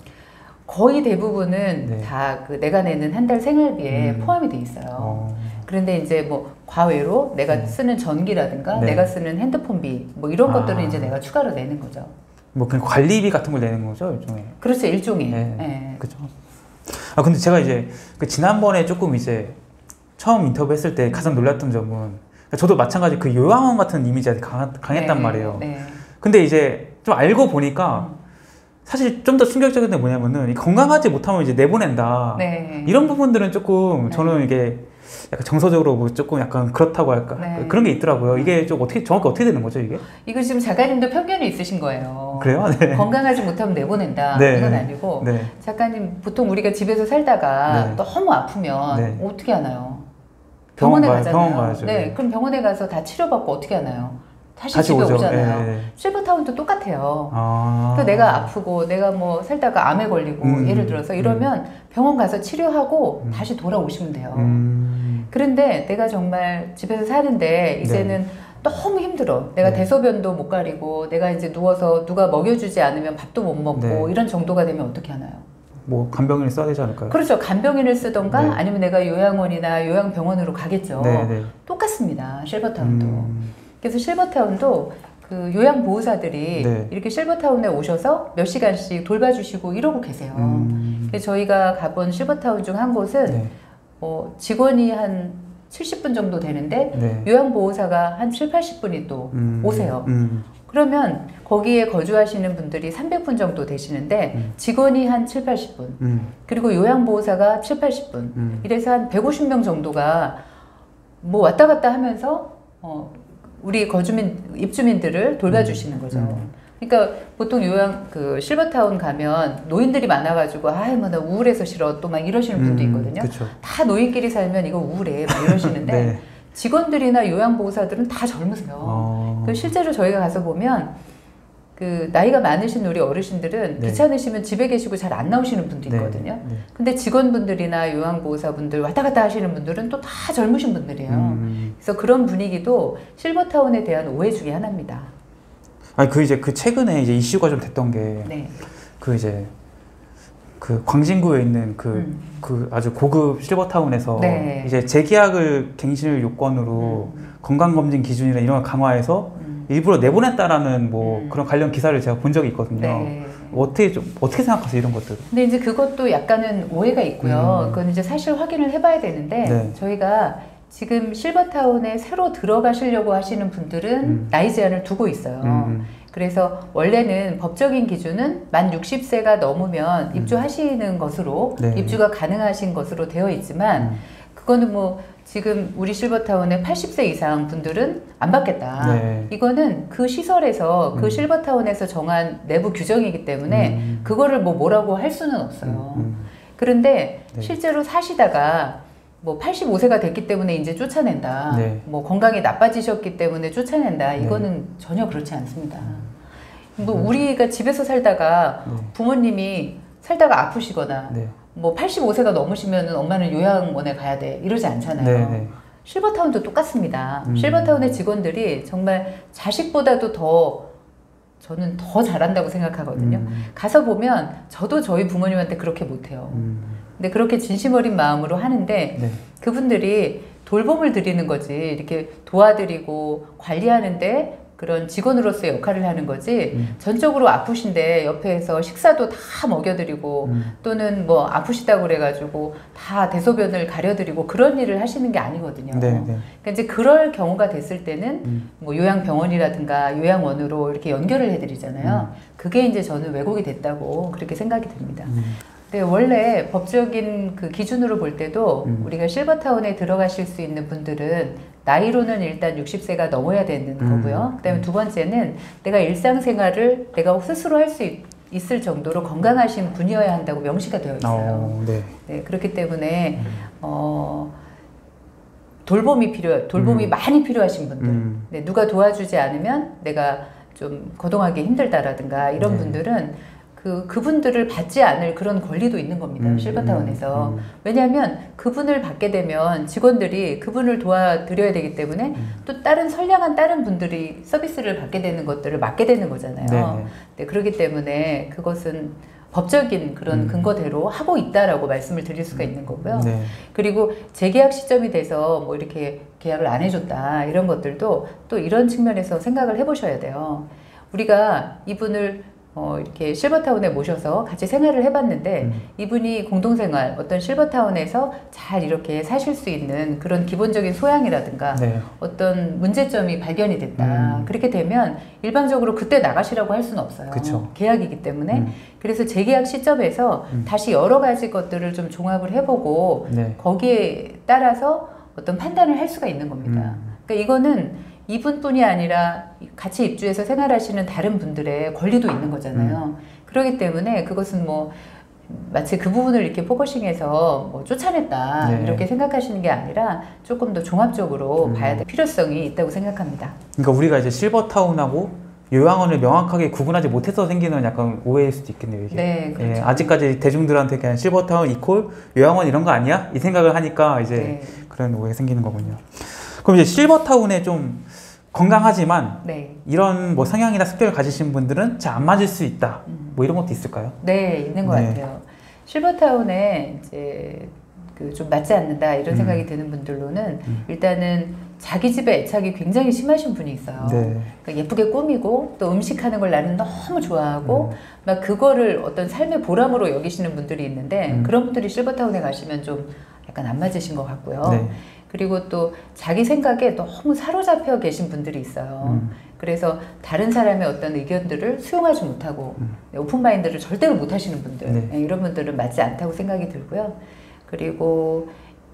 [SPEAKER 2] 거의 대부분은
[SPEAKER 1] 네.
[SPEAKER 2] 다그 내가 내는 한 달 생활비에
[SPEAKER 1] 음.
[SPEAKER 2] 포함이 돼 있어요.
[SPEAKER 1] 어.
[SPEAKER 2] 그런데 이제 뭐 과외로 내가
[SPEAKER 1] 네.
[SPEAKER 2] 쓰는 전기라든가
[SPEAKER 1] 네.
[SPEAKER 2] 내가 쓰는 핸드폰비 뭐 이런
[SPEAKER 1] 아.
[SPEAKER 2] 것들은 이제 내가 추가로 내는 거죠.
[SPEAKER 1] 뭐 그냥 관리비 같은 걸 내는 거죠, 일종의.
[SPEAKER 2] 그렇죠 일종의.
[SPEAKER 1] 네.
[SPEAKER 2] 예.
[SPEAKER 1] 그죠. 아 근데 제가 이제 그 지난번에 조금 이제 처음 인터뷰했을 때 가장 놀랐던 점은 그러니까 저도 마찬가지 그 요양원 같은 이미지가 강하, 강했단
[SPEAKER 2] 네,
[SPEAKER 1] 말이에요.
[SPEAKER 2] 네.
[SPEAKER 1] 근데 이제 좀 알고 보니까 사실 좀 더 충격적인 게 뭐냐면은 이 건강하지 못하면 이제 내보낸다.
[SPEAKER 2] 네.
[SPEAKER 1] 이런 부분들은 조금
[SPEAKER 2] 네.
[SPEAKER 1] 저는 이게 약간 정서적으로 뭐 조금 약간 그렇다고 할까
[SPEAKER 2] 네.
[SPEAKER 1] 그런 게 있더라고요. 이게 좀 어떻게 정확히 어떻게 되는 거죠 이게?
[SPEAKER 2] 이거 지금 작가님도 편견이 있으신 거예요.
[SPEAKER 1] 그래요? 네.
[SPEAKER 2] 건강하지 못하면 내보낸다.
[SPEAKER 1] 네.
[SPEAKER 2] 이건 아니고
[SPEAKER 1] 네.
[SPEAKER 2] 작가님 보통 우리가 집에서 살다가
[SPEAKER 1] 네.
[SPEAKER 2] 너무 아프면
[SPEAKER 1] 네.
[SPEAKER 2] 어떻게 하나요?
[SPEAKER 1] 병원
[SPEAKER 2] 병원에
[SPEAKER 1] 가요,
[SPEAKER 2] 가잖아요.
[SPEAKER 1] 병원.
[SPEAKER 2] 네,
[SPEAKER 1] 네.
[SPEAKER 2] 그럼 병원에 가서 다 치료받고 어떻게 하나요? 다시,
[SPEAKER 1] 다시
[SPEAKER 2] 집에
[SPEAKER 1] 오죠.
[SPEAKER 2] 오잖아요.
[SPEAKER 1] 네, 네.
[SPEAKER 2] 실버타운도 똑같아요.
[SPEAKER 1] 아.
[SPEAKER 2] 또 내가 아프고 내가 뭐 살다가 암에 걸리고
[SPEAKER 1] 음,
[SPEAKER 2] 예를 들어서 이러면 병원 가서 치료하고
[SPEAKER 1] 음.
[SPEAKER 2] 다시 돌아오시면 돼요.
[SPEAKER 1] 음.
[SPEAKER 2] 그런데 내가 정말 집에서 사는데 이제는 너무 힘들어. 내가
[SPEAKER 1] 네.
[SPEAKER 2] 대소변도 못 가리고 내가 이제 누워서 누가 먹여주지 않으면 밥도 못 먹고
[SPEAKER 1] 네.
[SPEAKER 2] 이런 정도가 되면 어떻게 하나요?
[SPEAKER 1] 뭐 간병인을 써야 되지 않을까요?
[SPEAKER 2] 그렇죠. 간병인을 쓰던가
[SPEAKER 1] 네.
[SPEAKER 2] 아니면 내가 요양원이나 요양병원으로 가겠죠.
[SPEAKER 1] 네, 네.
[SPEAKER 2] 똑같습니다. 실버타운도.
[SPEAKER 1] 음.
[SPEAKER 2] 그래서 실버타운도 그 요양 보호사들이
[SPEAKER 1] 네.
[SPEAKER 2] 이렇게 실버타운에 오셔서 몇 시간씩 돌봐주시고 이러고 계세요.
[SPEAKER 1] 음.
[SPEAKER 2] 그래서 저희가 가본 실버타운 중 한 곳은
[SPEAKER 1] 네.
[SPEAKER 2] 어, 직원이 한 70분 정도 되는데
[SPEAKER 1] 네.
[SPEAKER 2] 요양 보호사가 한 7, 80분이 또
[SPEAKER 1] 음.
[SPEAKER 2] 오세요.
[SPEAKER 1] 음.
[SPEAKER 2] 그러면 거기에 거주하시는 분들이 300분 정도 되시는데
[SPEAKER 1] 음.
[SPEAKER 2] 직원이 한 7, 80분
[SPEAKER 1] 음.
[SPEAKER 2] 그리고 요양 보호사가 7, 80분
[SPEAKER 1] 음.
[SPEAKER 2] 이래서 한 150명 정도가 뭐 왔다 갔다 하면서 어, 우리 거주민 입주민들을 돌봐주시는 거죠.
[SPEAKER 1] 음.
[SPEAKER 2] 그러니까 보통 요양 그 실버타운 가면 노인들이 많아가지고 아이 뭐나 우울해서 싫어 또 막 이러시는 분도
[SPEAKER 1] 음.
[SPEAKER 2] 있거든요.
[SPEAKER 1] 그렇죠.
[SPEAKER 2] 다 노인끼리 살면 이거 우울해 막 이러시는데
[SPEAKER 1] 네.
[SPEAKER 2] 직원들이나 요양보호사들은 다 젊으세요.
[SPEAKER 1] 어.
[SPEAKER 2] 그 실제로 저희가 가서 보면 그 나이가 많으신 우리 어르신들은
[SPEAKER 1] 네.
[SPEAKER 2] 귀찮으시면 집에 계시고 잘 안 나오시는 분도
[SPEAKER 1] 네.
[SPEAKER 2] 있거든요.
[SPEAKER 1] 네.
[SPEAKER 2] 근데 직원분들이나 요양보호사분들 왔다 갔다 하시는 분들은 또 다 젊으신 분들이에요.
[SPEAKER 1] 음.
[SPEAKER 2] 그래서 그런 분위기도 실버타운에 대한 오해 중에 하나입니다.
[SPEAKER 1] 아니 그 이제 그 최근에 이제 이슈가 좀 됐던 게그
[SPEAKER 2] 네.
[SPEAKER 1] 이제 그 광진구에 있는 그
[SPEAKER 2] 음.
[SPEAKER 1] 그 아주 고급 실버타운에서
[SPEAKER 2] 네.
[SPEAKER 1] 이제 재계약을 갱신을 요건으로
[SPEAKER 2] 음.
[SPEAKER 1] 건강검진 기준이나 이런 걸 강화해서
[SPEAKER 2] 음.
[SPEAKER 1] 일부러 내보냈다라는 뭐
[SPEAKER 2] 음.
[SPEAKER 1] 그런 관련 기사를 제가 본 적이 있거든요.
[SPEAKER 2] 네.
[SPEAKER 1] 어떻게 좀 어떻게 생각하세요 이런 것들?
[SPEAKER 2] 근데 이제 그것도 약간은 오해가 있고요.
[SPEAKER 1] 음.
[SPEAKER 2] 그건 이제 사실 확인을 해봐야 되는데
[SPEAKER 1] 네.
[SPEAKER 2] 저희가 지금 실버타운에 새로 들어가시려고 하시는 분들은
[SPEAKER 1] 음.
[SPEAKER 2] 나이 제한을 두고 있어요.
[SPEAKER 1] 음.
[SPEAKER 2] 그래서 원래는 법적인 기준은 만 60세가 넘으면
[SPEAKER 1] 음.
[SPEAKER 2] 입주하시는 것으로
[SPEAKER 1] 네.
[SPEAKER 2] 입주가 가능하신 것으로 되어 있지만
[SPEAKER 1] 음.
[SPEAKER 2] 그거는 뭐 지금 우리 실버타운의 80세 이상 분들은 안 받겠다.
[SPEAKER 1] 네.
[SPEAKER 2] 이거는 그 시설에서 그
[SPEAKER 1] 음.
[SPEAKER 2] 실버타운에서 정한 내부 규정이기 때문에
[SPEAKER 1] 음.
[SPEAKER 2] 그거를 뭐 뭐라고 할 수는 없어요.
[SPEAKER 1] 음.
[SPEAKER 2] 그런데
[SPEAKER 1] 네.
[SPEAKER 2] 실제로 사시다가 뭐 85세가 됐기 때문에 이제 쫓아낸다.
[SPEAKER 1] 네.
[SPEAKER 2] 뭐 건강이 나빠지셨기 때문에 쫓아낸다.
[SPEAKER 1] 네.
[SPEAKER 2] 이거는 전혀 그렇지 않습니다. 뭐 우리가 집에서 살다가
[SPEAKER 1] 네.
[SPEAKER 2] 부모님이 살다가 아프시거나
[SPEAKER 1] 네.
[SPEAKER 2] 뭐 85세가 넘으시면 엄마는 요양원에 가야 돼 이러지 않잖아요.
[SPEAKER 1] 네. 네.
[SPEAKER 2] 실버타운도 똑같습니다.
[SPEAKER 1] 음.
[SPEAKER 2] 실버타운의 직원들이 정말 자식보다도 더 저는 더 잘한다고 생각하거든요.
[SPEAKER 1] 음.
[SPEAKER 2] 가서 보면 저도 저희 부모님한테 그렇게 못해요.
[SPEAKER 1] 음.
[SPEAKER 2] 근데 그렇게 진심 어린 마음으로 하는데
[SPEAKER 1] 네.
[SPEAKER 2] 그분들이 돌봄을 드리는 거지 이렇게 도와드리고 관리하는데 그런 직원으로서의 역할을 하는 거지
[SPEAKER 1] 음.
[SPEAKER 2] 전적으로 아프신데 옆에서 식사도 다 먹여드리고
[SPEAKER 1] 음.
[SPEAKER 2] 또는 뭐 아프시다고 그래가지고 다 대소변을 가려드리고 그런 일을 하시는 게 아니거든요.
[SPEAKER 1] 네, 네.
[SPEAKER 2] 그러니까 이제 그럴 경우가 됐을 때는
[SPEAKER 1] 음.
[SPEAKER 2] 뭐 요양병원이라든가 요양원으로 이렇게 연결을 해드리잖아요. 그게 이제 저는 왜곡이 됐다고 그렇게 생각이 듭니다.
[SPEAKER 1] 음.
[SPEAKER 2] 네, 원래 법적인 그 기준으로 볼 때도
[SPEAKER 1] 음.
[SPEAKER 2] 우리가 실버타운에 들어가실 수 있는 분들은 나이로는 일단 60세가 넘어야 되는
[SPEAKER 1] 음.
[SPEAKER 2] 거고요. 그다음에 두 번째는 내가 일상생활을 내가 스스로 할 수 있을 정도로 건강하신 분이어야 한다고 명시가 되어 있어요.
[SPEAKER 1] 어, 네.
[SPEAKER 2] 네, 그렇기 때문에
[SPEAKER 1] 음.
[SPEAKER 2] 어, 돌봄이 필요, 돌봄이
[SPEAKER 1] 음.
[SPEAKER 2] 많이 필요하신 분들,
[SPEAKER 1] 음.
[SPEAKER 2] 네, 누가 도와주지 않으면 내가 좀 거동하기 힘들다라든가 이런
[SPEAKER 1] 네.
[SPEAKER 2] 분들은 그 그분들을 받지 않을 그런 권리도 있는 겁니다.
[SPEAKER 1] 음,
[SPEAKER 2] 실버타운에서
[SPEAKER 1] 음,
[SPEAKER 2] 왜냐하면 그분을 받게 되면 직원들이 그분을 도와드려야 되기 때문에
[SPEAKER 1] 음.
[SPEAKER 2] 또 다른 선량한 다른 분들이 서비스를 받게 되는 것들을 맡게 되는 거잖아요.
[SPEAKER 1] 네, 네.
[SPEAKER 2] 네, 그렇기 때문에 그것은 법적인 그런
[SPEAKER 1] 음.
[SPEAKER 2] 근거대로 하고 있다라고 말씀을 드릴 수가 있는 거고요.
[SPEAKER 1] 네.
[SPEAKER 2] 그리고 재계약 시점이 돼서 뭐 이렇게 계약을 안 해줬다 이런 것들도 또 이런 측면에서 생각을 해보셔야 돼요. 우리가 이분을 어 이렇게 실버타운에 모셔서 같이 생활을 해봤는데
[SPEAKER 1] 음.
[SPEAKER 2] 이분이 공동생활 어떤 실버타운에서 잘 이렇게 사실 수 있는 그런 기본적인 소양이라든가
[SPEAKER 1] 네.
[SPEAKER 2] 어떤 문제점이 발견이 됐다.
[SPEAKER 1] 음.
[SPEAKER 2] 그렇게 되면 일반적으로 그때 나가시라고 할 수는 없어요.
[SPEAKER 1] 그쵸.
[SPEAKER 2] 계약이기 때문에.
[SPEAKER 1] 음.
[SPEAKER 2] 그래서 재계약 시점에서
[SPEAKER 1] 음.
[SPEAKER 2] 다시 여러 가지 것들을 좀 종합을 해보고
[SPEAKER 1] 네.
[SPEAKER 2] 거기에 따라서 어떤 판단을 할 수가 있는 겁니다.
[SPEAKER 1] 음.
[SPEAKER 2] 그러니까 이거는 이분뿐이 아니라 같이 입주해서 생활하시는 다른 분들의 권리도 있는 거잖아요. 그렇기 때문에 그것은 뭐 마치 그 부분을 이렇게 포커싱해서 뭐 쫓아냈다
[SPEAKER 1] 네.
[SPEAKER 2] 이렇게 생각하시는 게 아니라 조금 더 종합적으로
[SPEAKER 1] 음.
[SPEAKER 2] 봐야 될 필요성이 있다고 생각합니다.
[SPEAKER 1] 그러니까 우리가 이제 실버타운하고 요양원을 명확하게 구분하지 못해서 생기는 약간 오해일 수도 있겠네요. 이게.
[SPEAKER 2] 네, 그렇죠.
[SPEAKER 1] 예, 아직까지 대중들한테 그냥 실버타운 이콜 요양원 이런 거 아니야? 이 생각을 하니까 이제
[SPEAKER 2] 네.
[SPEAKER 1] 그런 오해 생기는 거군요. 그럼 이제 실버타운에 좀 건강하지만
[SPEAKER 2] 네.
[SPEAKER 1] 이런 뭐 성향이나 습격을 가지신 분들은 잘 안 맞을 수 있다.
[SPEAKER 2] 음.
[SPEAKER 1] 뭐 이런 것도 있을까요?
[SPEAKER 2] 네, 있는 것
[SPEAKER 1] 네.
[SPEAKER 2] 같아요. 실버타운에 이제 그 좀 맞지 않는다 이런
[SPEAKER 1] 음.
[SPEAKER 2] 생각이 드는 분들로는
[SPEAKER 1] 음.
[SPEAKER 2] 일단은 자기 집에 애착이 굉장히 심하신 분이 있어요.
[SPEAKER 1] 네.
[SPEAKER 2] 그러니까 예쁘게 꾸미고 또 음식하는 걸 나는 너무 좋아하고
[SPEAKER 1] 음.
[SPEAKER 2] 막 그거를 어떤 삶의 보람으로 여기시는 분들이 있는데
[SPEAKER 1] 음.
[SPEAKER 2] 그런 분들이 실버타운에 가시면 좀 약간 안 맞으신 것 같고요.
[SPEAKER 1] 네.
[SPEAKER 2] 그리고 또 자기 생각에 너무 사로잡혀 계신 분들이 있어요.
[SPEAKER 1] 음.
[SPEAKER 2] 그래서 다른 사람의 어떤 의견들을 수용하지 못하고
[SPEAKER 1] 음.
[SPEAKER 2] 네, 오픈마인드를 절대로 못 하시는 분들
[SPEAKER 1] 네.
[SPEAKER 2] 네, 이런 분들은 맞지 않다고 생각이 들고요. 그리고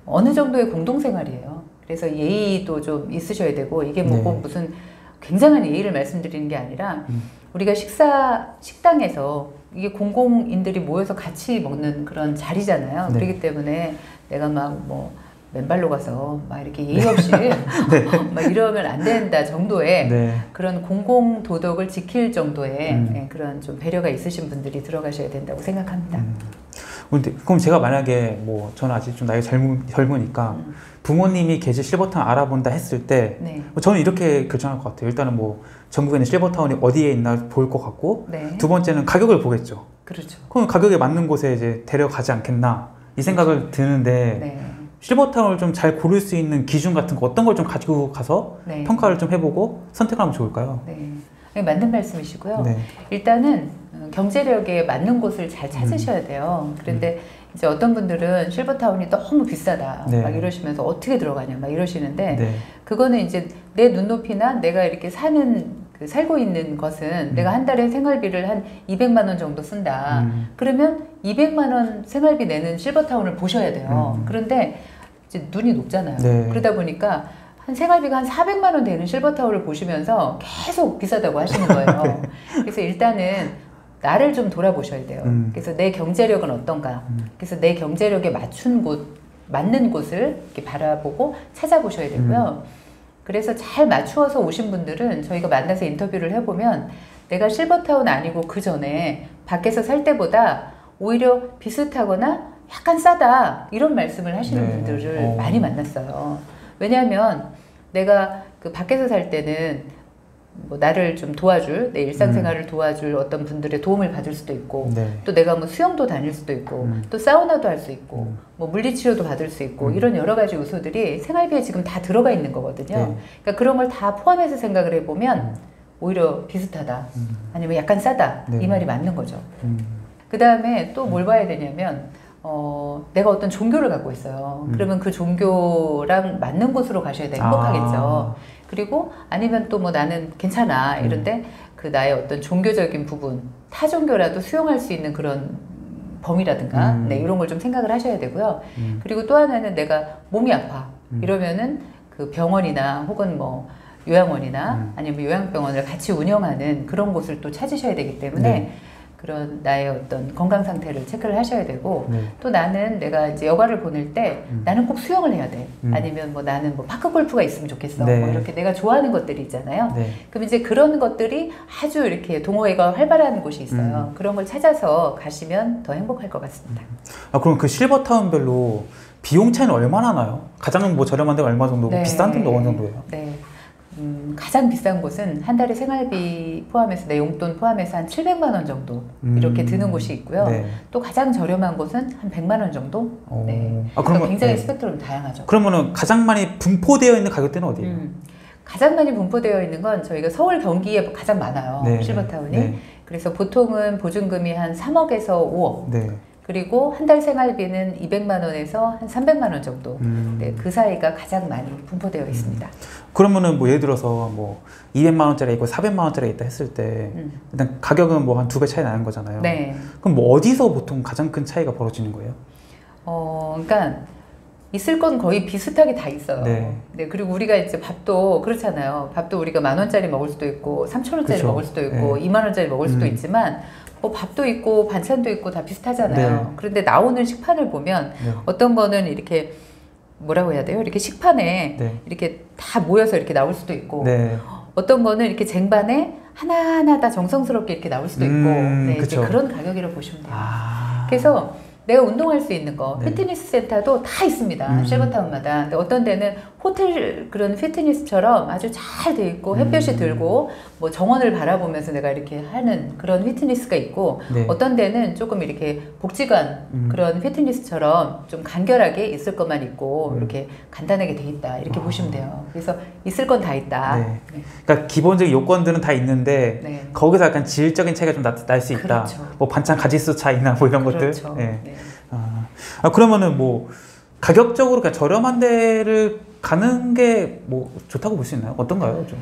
[SPEAKER 2] 어느 정도의 공동생활이에요. 그래서 예의도 좀 있으셔야 되고 이게 뭐
[SPEAKER 1] 네.
[SPEAKER 2] 꼭 무슨 굉장한 예의를 말씀드리는 게 아니라
[SPEAKER 1] 음.
[SPEAKER 2] 우리가 식사 식당에서 이게 공공인들이 모여서 같이 먹는 그런 자리잖아요.
[SPEAKER 1] 네.
[SPEAKER 2] 그렇기 때문에 내가 막뭐 맨발로 가서 막 이렇게 예의 없이 막 이러면 안 된다 정도의
[SPEAKER 1] 네.
[SPEAKER 2] 그런 공공 도덕을 지킬 정도의
[SPEAKER 1] 음.
[SPEAKER 2] 예, 그런 좀 배려가 있으신 분들이 들어가셔야 된다고 생각합니다.
[SPEAKER 1] 음. 근데 그럼 제가 만약에 뭐 저는 아직 좀 나이가 젊은, 젊으니까
[SPEAKER 2] 음.
[SPEAKER 1] 부모님이 계실 실버타운 알아본다 했을 때
[SPEAKER 2] 네,
[SPEAKER 1] 저는 이렇게 결정할 것 같아요. 일단은 뭐 전국에 있는 실버타운이 어디에 있나 볼 것 같고
[SPEAKER 2] 네,
[SPEAKER 1] 두 번째는 가격을 보겠죠.
[SPEAKER 2] 그렇죠.
[SPEAKER 1] 그럼 가격에 맞는 곳에 이제 데려가지 않겠나 이 생각을 드는데
[SPEAKER 2] 네,
[SPEAKER 1] 실버타운을 좀 잘 고를 수 있는 기준 같은 거 어떤 걸 좀 가지고 가서
[SPEAKER 2] 네,
[SPEAKER 1] 평가를 좀 해보고 선택하면 좋을까요?
[SPEAKER 2] 네, 네, 맞는 말씀이시고요.
[SPEAKER 1] 네.
[SPEAKER 2] 일단은 어, 경제력에 맞는 곳을 잘 찾으셔야 돼요. 그런데 이제 어떤 분들은 실버타운이 너무 비싸다
[SPEAKER 1] 네.
[SPEAKER 2] 막 이러시면서 어떻게 들어가냐 막 이러시는데
[SPEAKER 1] 네.
[SPEAKER 2] 그거는 이제 내 눈높이나 내가 이렇게 사는 그 살고 있는 것은
[SPEAKER 1] 음.
[SPEAKER 2] 내가 한 달에 생활비를 한 200만 원 정도 쓴다.
[SPEAKER 1] 음.
[SPEAKER 2] 그러면 200만 원 생활비 내는 실버타운을 보셔야 돼요.
[SPEAKER 1] 음.
[SPEAKER 2] 그런데 이제 눈이 높잖아요.
[SPEAKER 1] 네.
[SPEAKER 2] 그러다 보니까 한 생활비가 한 400만 원 되는 실버타운을 보시면서 계속 비싸다고 하시는 거예요. 그래서 일단은 나를 좀 돌아보셔야 돼요.
[SPEAKER 1] 음.
[SPEAKER 2] 그래서 내 경제력은 어떤가?
[SPEAKER 1] 음.
[SPEAKER 2] 그래서 내 경제력에 맞춘 곳, 맞는 곳을 이렇게 바라보고 찾아보셔야 되고요.
[SPEAKER 1] 음.
[SPEAKER 2] 그래서 잘 맞추어서 오신 분들은 저희가 만나서 인터뷰를 해보면 내가 실버타운 아니고 그 전에 밖에서 살 때보다 오히려 비슷하거나 약간 싸다 이런 말씀을 하시는
[SPEAKER 1] 네.
[SPEAKER 2] 분들을
[SPEAKER 1] 어.
[SPEAKER 2] 많이 만났어요. 왜냐하면 내가 그 밖에서 살 때는 뭐 나를 좀 도와줄 내 일상생활을 도와줄 어떤 분들의 도움을 받을 수도 있고
[SPEAKER 1] 네.
[SPEAKER 2] 또 내가 뭐 수영도 다닐 수도 있고
[SPEAKER 1] 음.
[SPEAKER 2] 또 사우나도 할 수 있고
[SPEAKER 1] 음.
[SPEAKER 2] 뭐 물리치료도 받을 수 있고
[SPEAKER 1] 음.
[SPEAKER 2] 이런 여러 가지 요소들이 생활비에 지금 다 들어가 있는 거거든요.
[SPEAKER 1] 네.
[SPEAKER 2] 그러니까 그런 걸 다 포함해서 생각을 해보면
[SPEAKER 1] 음.
[SPEAKER 2] 오히려 비슷하다
[SPEAKER 1] 음.
[SPEAKER 2] 아니면 약간 싸다
[SPEAKER 1] 네.
[SPEAKER 2] 이 말이 맞는 거죠.
[SPEAKER 1] 음.
[SPEAKER 2] 그 다음에 또 뭘 봐야 되냐면 어, 내가 어떤 종교를 갖고 있어요.
[SPEAKER 1] 음.
[SPEAKER 2] 그러면 그 종교랑 맞는 곳으로 가셔야 돼 행복하겠죠.
[SPEAKER 1] 아.
[SPEAKER 2] 그리고 아니면 또 뭐 나는 괜찮아
[SPEAKER 1] 음.
[SPEAKER 2] 이런데 그 나의 어떤 종교적인 부분 타 종교라도 수용할 수 있는 그런 범위라든가
[SPEAKER 1] 음.
[SPEAKER 2] 네, 이런 걸 좀 생각을 하셔야 되고요.
[SPEAKER 1] 음.
[SPEAKER 2] 그리고 또 하나는 내가 몸이 아파
[SPEAKER 1] 음.
[SPEAKER 2] 이러면은 그 병원이나 혹은 뭐 요양원이나
[SPEAKER 1] 음.
[SPEAKER 2] 아니면 요양병원을 같이 운영하는 그런 곳을 또 찾으셔야 되기 때문에
[SPEAKER 1] 네.
[SPEAKER 2] 그런 나의 어떤 건강 상태를 체크를 하셔야 되고
[SPEAKER 1] 네.
[SPEAKER 2] 또 나는 내가 이제 여가를 보낼 때
[SPEAKER 1] 음.
[SPEAKER 2] 나는 꼭 수영을 해야 돼
[SPEAKER 1] 음.
[SPEAKER 2] 아니면 뭐 나는 뭐 파크 골프가 있으면 좋겠어
[SPEAKER 1] 네.
[SPEAKER 2] 뭐 이렇게 내가 좋아하는 것들이 있잖아요
[SPEAKER 1] 네.
[SPEAKER 2] 그럼 이제 그런 것들이 아주 이렇게 동호회가 활발한 곳이 있어요
[SPEAKER 1] 음.
[SPEAKER 2] 그런 걸 찾아서 가시면 더 행복할 것 같습니다
[SPEAKER 1] 아 그럼 그 실버 타운별로 비용 차이는 얼마나 나요? 가장 뭐 저렴한 데가 얼마 정도고
[SPEAKER 2] 네.
[SPEAKER 1] 비싼 데는 어느 정도예요?
[SPEAKER 2] 네. 음, 가장 비싼 곳은 한 달에 생활비 포함해서 내 용돈 포함해서 한 700만 원 정도 이렇게
[SPEAKER 1] 음.
[SPEAKER 2] 드는 곳이 있고요.
[SPEAKER 1] 네.
[SPEAKER 2] 또 가장 저렴한 곳은 한 100만 원 정도.
[SPEAKER 1] 오.
[SPEAKER 2] 네.
[SPEAKER 1] 아
[SPEAKER 2] 그러니까
[SPEAKER 1] 그러면
[SPEAKER 2] 굉장히
[SPEAKER 1] 네.
[SPEAKER 2] 스펙트럼 다양하죠.
[SPEAKER 1] 그러면은 가장 많이 분포되어 있는 가격대는 어디예요?
[SPEAKER 2] 음. 가장 많이 분포되어 있는 건 저희가 서울 경기에 가장 많아요.
[SPEAKER 1] 네,
[SPEAKER 2] 실버타운이.
[SPEAKER 1] 네.
[SPEAKER 2] 그래서 보통은 보증금이 한 3억에서 5억.
[SPEAKER 1] 네.
[SPEAKER 2] 그리고 한 달 생활비는 200만 원에서 한 300만 원 정도.
[SPEAKER 1] 음.
[SPEAKER 2] 네, 그 사이가 가장 많이 분포되어 있습니다.
[SPEAKER 1] 그러면은 뭐 예를 들어서 뭐 200만 원짜리 있고 400만 원짜리 있다 했을 때
[SPEAKER 2] 음.
[SPEAKER 1] 일단 가격은 뭐 한 두 배 차이 나는 거잖아요.
[SPEAKER 2] 네.
[SPEAKER 1] 그럼 뭐 어디서 보통 가장 큰 차이가 벌어지는 거예요?
[SPEAKER 2] 어, 그러니까 있을 건 거의 비슷하게 다 있어요.
[SPEAKER 1] 네.
[SPEAKER 2] 네. 그리고 우리가 이제 밥도 그렇잖아요. 밥도 우리가 만 원짜리 먹을 수도 있고, 삼천 원짜리
[SPEAKER 1] 그쵸.
[SPEAKER 2] 먹을 수도 있고, 이만 원짜리 먹을 수도
[SPEAKER 1] 음.
[SPEAKER 2] 있지만, 뭐 밥도 있고 반찬도 있고 다 비슷하잖아요.
[SPEAKER 1] 네.
[SPEAKER 2] 그런데 나오는 식판을 보면
[SPEAKER 1] 네.
[SPEAKER 2] 어떤 거는 이렇게 뭐라고 해야 돼요? 이렇게 식판에
[SPEAKER 1] 네.
[SPEAKER 2] 이렇게 다 모여서 이렇게 나올 수도 있고,
[SPEAKER 1] 네.
[SPEAKER 2] 어떤 거는 이렇게 쟁반에 하나하나 다 정성스럽게 이렇게 나올 수도 있고,
[SPEAKER 1] 음,
[SPEAKER 2] 네. 그런 가격이라고 보시면 돼요.
[SPEAKER 1] 아.
[SPEAKER 2] 그래서 내가 운동할 수 있는 거,
[SPEAKER 1] 네.
[SPEAKER 2] 피트니스 센터도 다 있습니다.
[SPEAKER 1] 음.
[SPEAKER 2] 실버타운마다. 근데 어떤 데는 호텔 그런 피트니스처럼 아주 잘 돼 있고 햇볕이
[SPEAKER 1] 음.
[SPEAKER 2] 들고 뭐 정원을 바라보면서 내가 이렇게 하는 그런 피트니스가 있고
[SPEAKER 1] 네.
[SPEAKER 2] 어떤 데는 조금 이렇게 복지관
[SPEAKER 1] 음.
[SPEAKER 2] 그런 피트니스처럼 좀 간결하게 있을 것만 있고
[SPEAKER 1] 음.
[SPEAKER 2] 이렇게 간단하게 돼 있다 이렇게
[SPEAKER 1] 아.
[SPEAKER 2] 보시면 돼요. 그래서 있을 건 다 있다.
[SPEAKER 1] 네.
[SPEAKER 2] 네.
[SPEAKER 1] 그러니까 기본적인 요건들은 다 있는데
[SPEAKER 2] 네.
[SPEAKER 1] 거기서 약간 질적인 차이가 좀 날 수 있다.
[SPEAKER 2] 그렇죠.
[SPEAKER 1] 뭐 반찬 가지수 차이나 뭐 이런
[SPEAKER 2] 그렇죠.
[SPEAKER 1] 것들. 네.
[SPEAKER 2] 네.
[SPEAKER 1] 아, 아, 그러면은 뭐 가격적으로 그냥 저렴한 데를 가는 게 뭐 좋다고 볼 수 있나요? 어떤가요? 좀.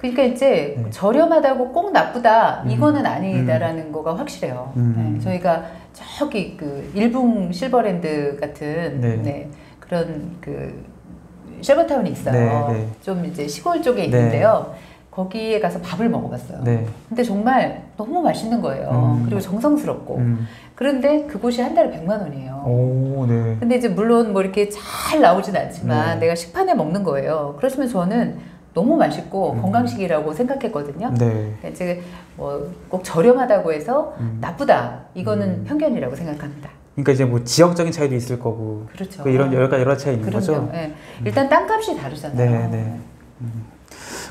[SPEAKER 2] 그러니까 이제
[SPEAKER 1] 네.
[SPEAKER 2] 저렴하다고 꼭 나쁘다
[SPEAKER 1] 음.
[SPEAKER 2] 이거는 아니다라는 거가 확실해요.
[SPEAKER 1] 음.
[SPEAKER 2] 네, 저희가 저기 그 일붕 실버랜드 같은
[SPEAKER 1] 네.
[SPEAKER 2] 네, 그런 그 실버타운이 있어요.
[SPEAKER 1] 네, 네.
[SPEAKER 2] 좀 이제 시골 쪽에
[SPEAKER 1] 네.
[SPEAKER 2] 있는데요. 거기에 가서 밥을 먹어봤어요.
[SPEAKER 1] 네.
[SPEAKER 2] 근데 정말 너무 맛있는 거예요.
[SPEAKER 1] 음.
[SPEAKER 2] 그리고 정성스럽고.
[SPEAKER 1] 음.
[SPEAKER 2] 그런데 그곳이 한 달에 100만 원이에요.
[SPEAKER 1] 오, 네.
[SPEAKER 2] 근데 이제 물론 뭐 이렇게 잘 나오진 않지만
[SPEAKER 1] 네.
[SPEAKER 2] 내가 식판에 먹는 거예요. 그렇지만 저는 너무 맛있고
[SPEAKER 1] 음.
[SPEAKER 2] 건강식이라고 생각했거든요.
[SPEAKER 1] 네.
[SPEAKER 2] 그러니까 이제 뭐꼭 저렴하다고 해서
[SPEAKER 1] 음.
[SPEAKER 2] 나쁘다 이거는
[SPEAKER 1] 음.
[SPEAKER 2] 편견이라고 생각합니다.
[SPEAKER 1] 그러니까 이제 뭐 지역적인 차이도 있을 거고
[SPEAKER 2] 그렇죠.
[SPEAKER 1] 그 이런 여러 여러 차이 있는 거죠.
[SPEAKER 2] 그럼요. 예. 일단 땅값이 다르잖아요.
[SPEAKER 1] 네, 네.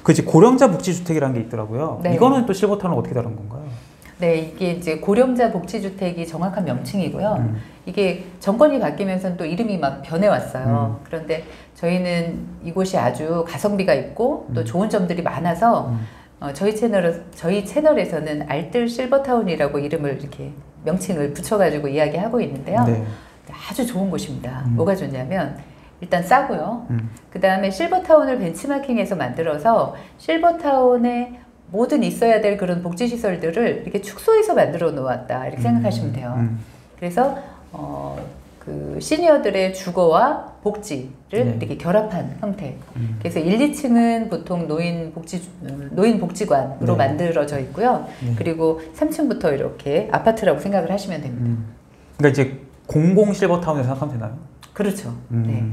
[SPEAKER 1] 그 이제 고령자 복지주택이라는 게 있더라고요.
[SPEAKER 2] 네.
[SPEAKER 1] 이거는 또 실버타운은 어떻게 다른 건가요?
[SPEAKER 2] 네, 이게 이제 고령자 복지주택이 정확한 명칭이고요.
[SPEAKER 1] 음.
[SPEAKER 2] 이게 정권이 바뀌면서 또 이름이 막 변해왔어요.
[SPEAKER 1] 음.
[SPEAKER 2] 그런데 저희는 이곳이 아주 가성비가 있고 또
[SPEAKER 1] 음.
[SPEAKER 2] 좋은 점들이 많아서
[SPEAKER 1] 음.
[SPEAKER 2] 어, 저희 채널 저희 채널에서는 알뜰 실버타운이라고 이름을 이렇게 명칭을 붙여가지고 이야기하고 있는데요.
[SPEAKER 1] 네.
[SPEAKER 2] 아주 좋은 곳입니다.
[SPEAKER 1] 음.
[SPEAKER 2] 뭐가 좋냐면 일단 싸고요.
[SPEAKER 1] 음.
[SPEAKER 2] 그 다음에 실버타운을 벤치마킹해서 만들어서 실버타운에 모든 있어야 될 그런 복지시설들을 이렇게 축소해서 만들어 놓았다 이렇게 생각하시면 돼요.
[SPEAKER 1] 음.
[SPEAKER 2] 그래서 어, 그 시니어들의 주거와 복지를
[SPEAKER 1] 네.
[SPEAKER 2] 이렇게 결합한 형태.
[SPEAKER 1] 음.
[SPEAKER 2] 그래서 1, 2층은 보통 노인 복지 노인 복지관으로
[SPEAKER 1] 네.
[SPEAKER 2] 만들어져 있고요.
[SPEAKER 1] 네.
[SPEAKER 2] 그리고 3층부터 이렇게 아파트라고 생각을 하시면 됩니다.
[SPEAKER 1] 음. 그러니까 이제 공공 실버타운에서 생각하면 되나요?
[SPEAKER 2] 그렇죠.
[SPEAKER 1] 음.
[SPEAKER 2] 네.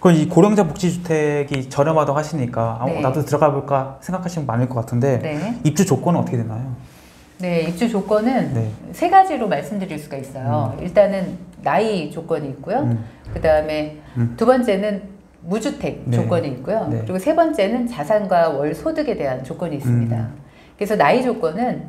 [SPEAKER 1] 그럼 이 고령자 복지주택이 저렴하다고 하시니까 아,
[SPEAKER 2] 네.
[SPEAKER 1] 나도 들어가 볼까 생각하시는 분 많을 것 같은데
[SPEAKER 2] 네.
[SPEAKER 1] 입주 조건은 어떻게 되나요?
[SPEAKER 2] 네, 입주 조건은
[SPEAKER 1] 네.
[SPEAKER 2] 세 가지로 말씀드릴 수가 있어요. 일단은 나이 조건이 있고요.
[SPEAKER 1] 음.
[SPEAKER 2] 그 다음에
[SPEAKER 1] 음.
[SPEAKER 2] 두 번째는 무주택
[SPEAKER 1] 네.
[SPEAKER 2] 조건이 있고요.
[SPEAKER 1] 네.
[SPEAKER 2] 그리고 세 번째는 자산과 월 소득에 대한 조건이 있습니다.
[SPEAKER 1] 음.
[SPEAKER 2] 그래서 나이 조건은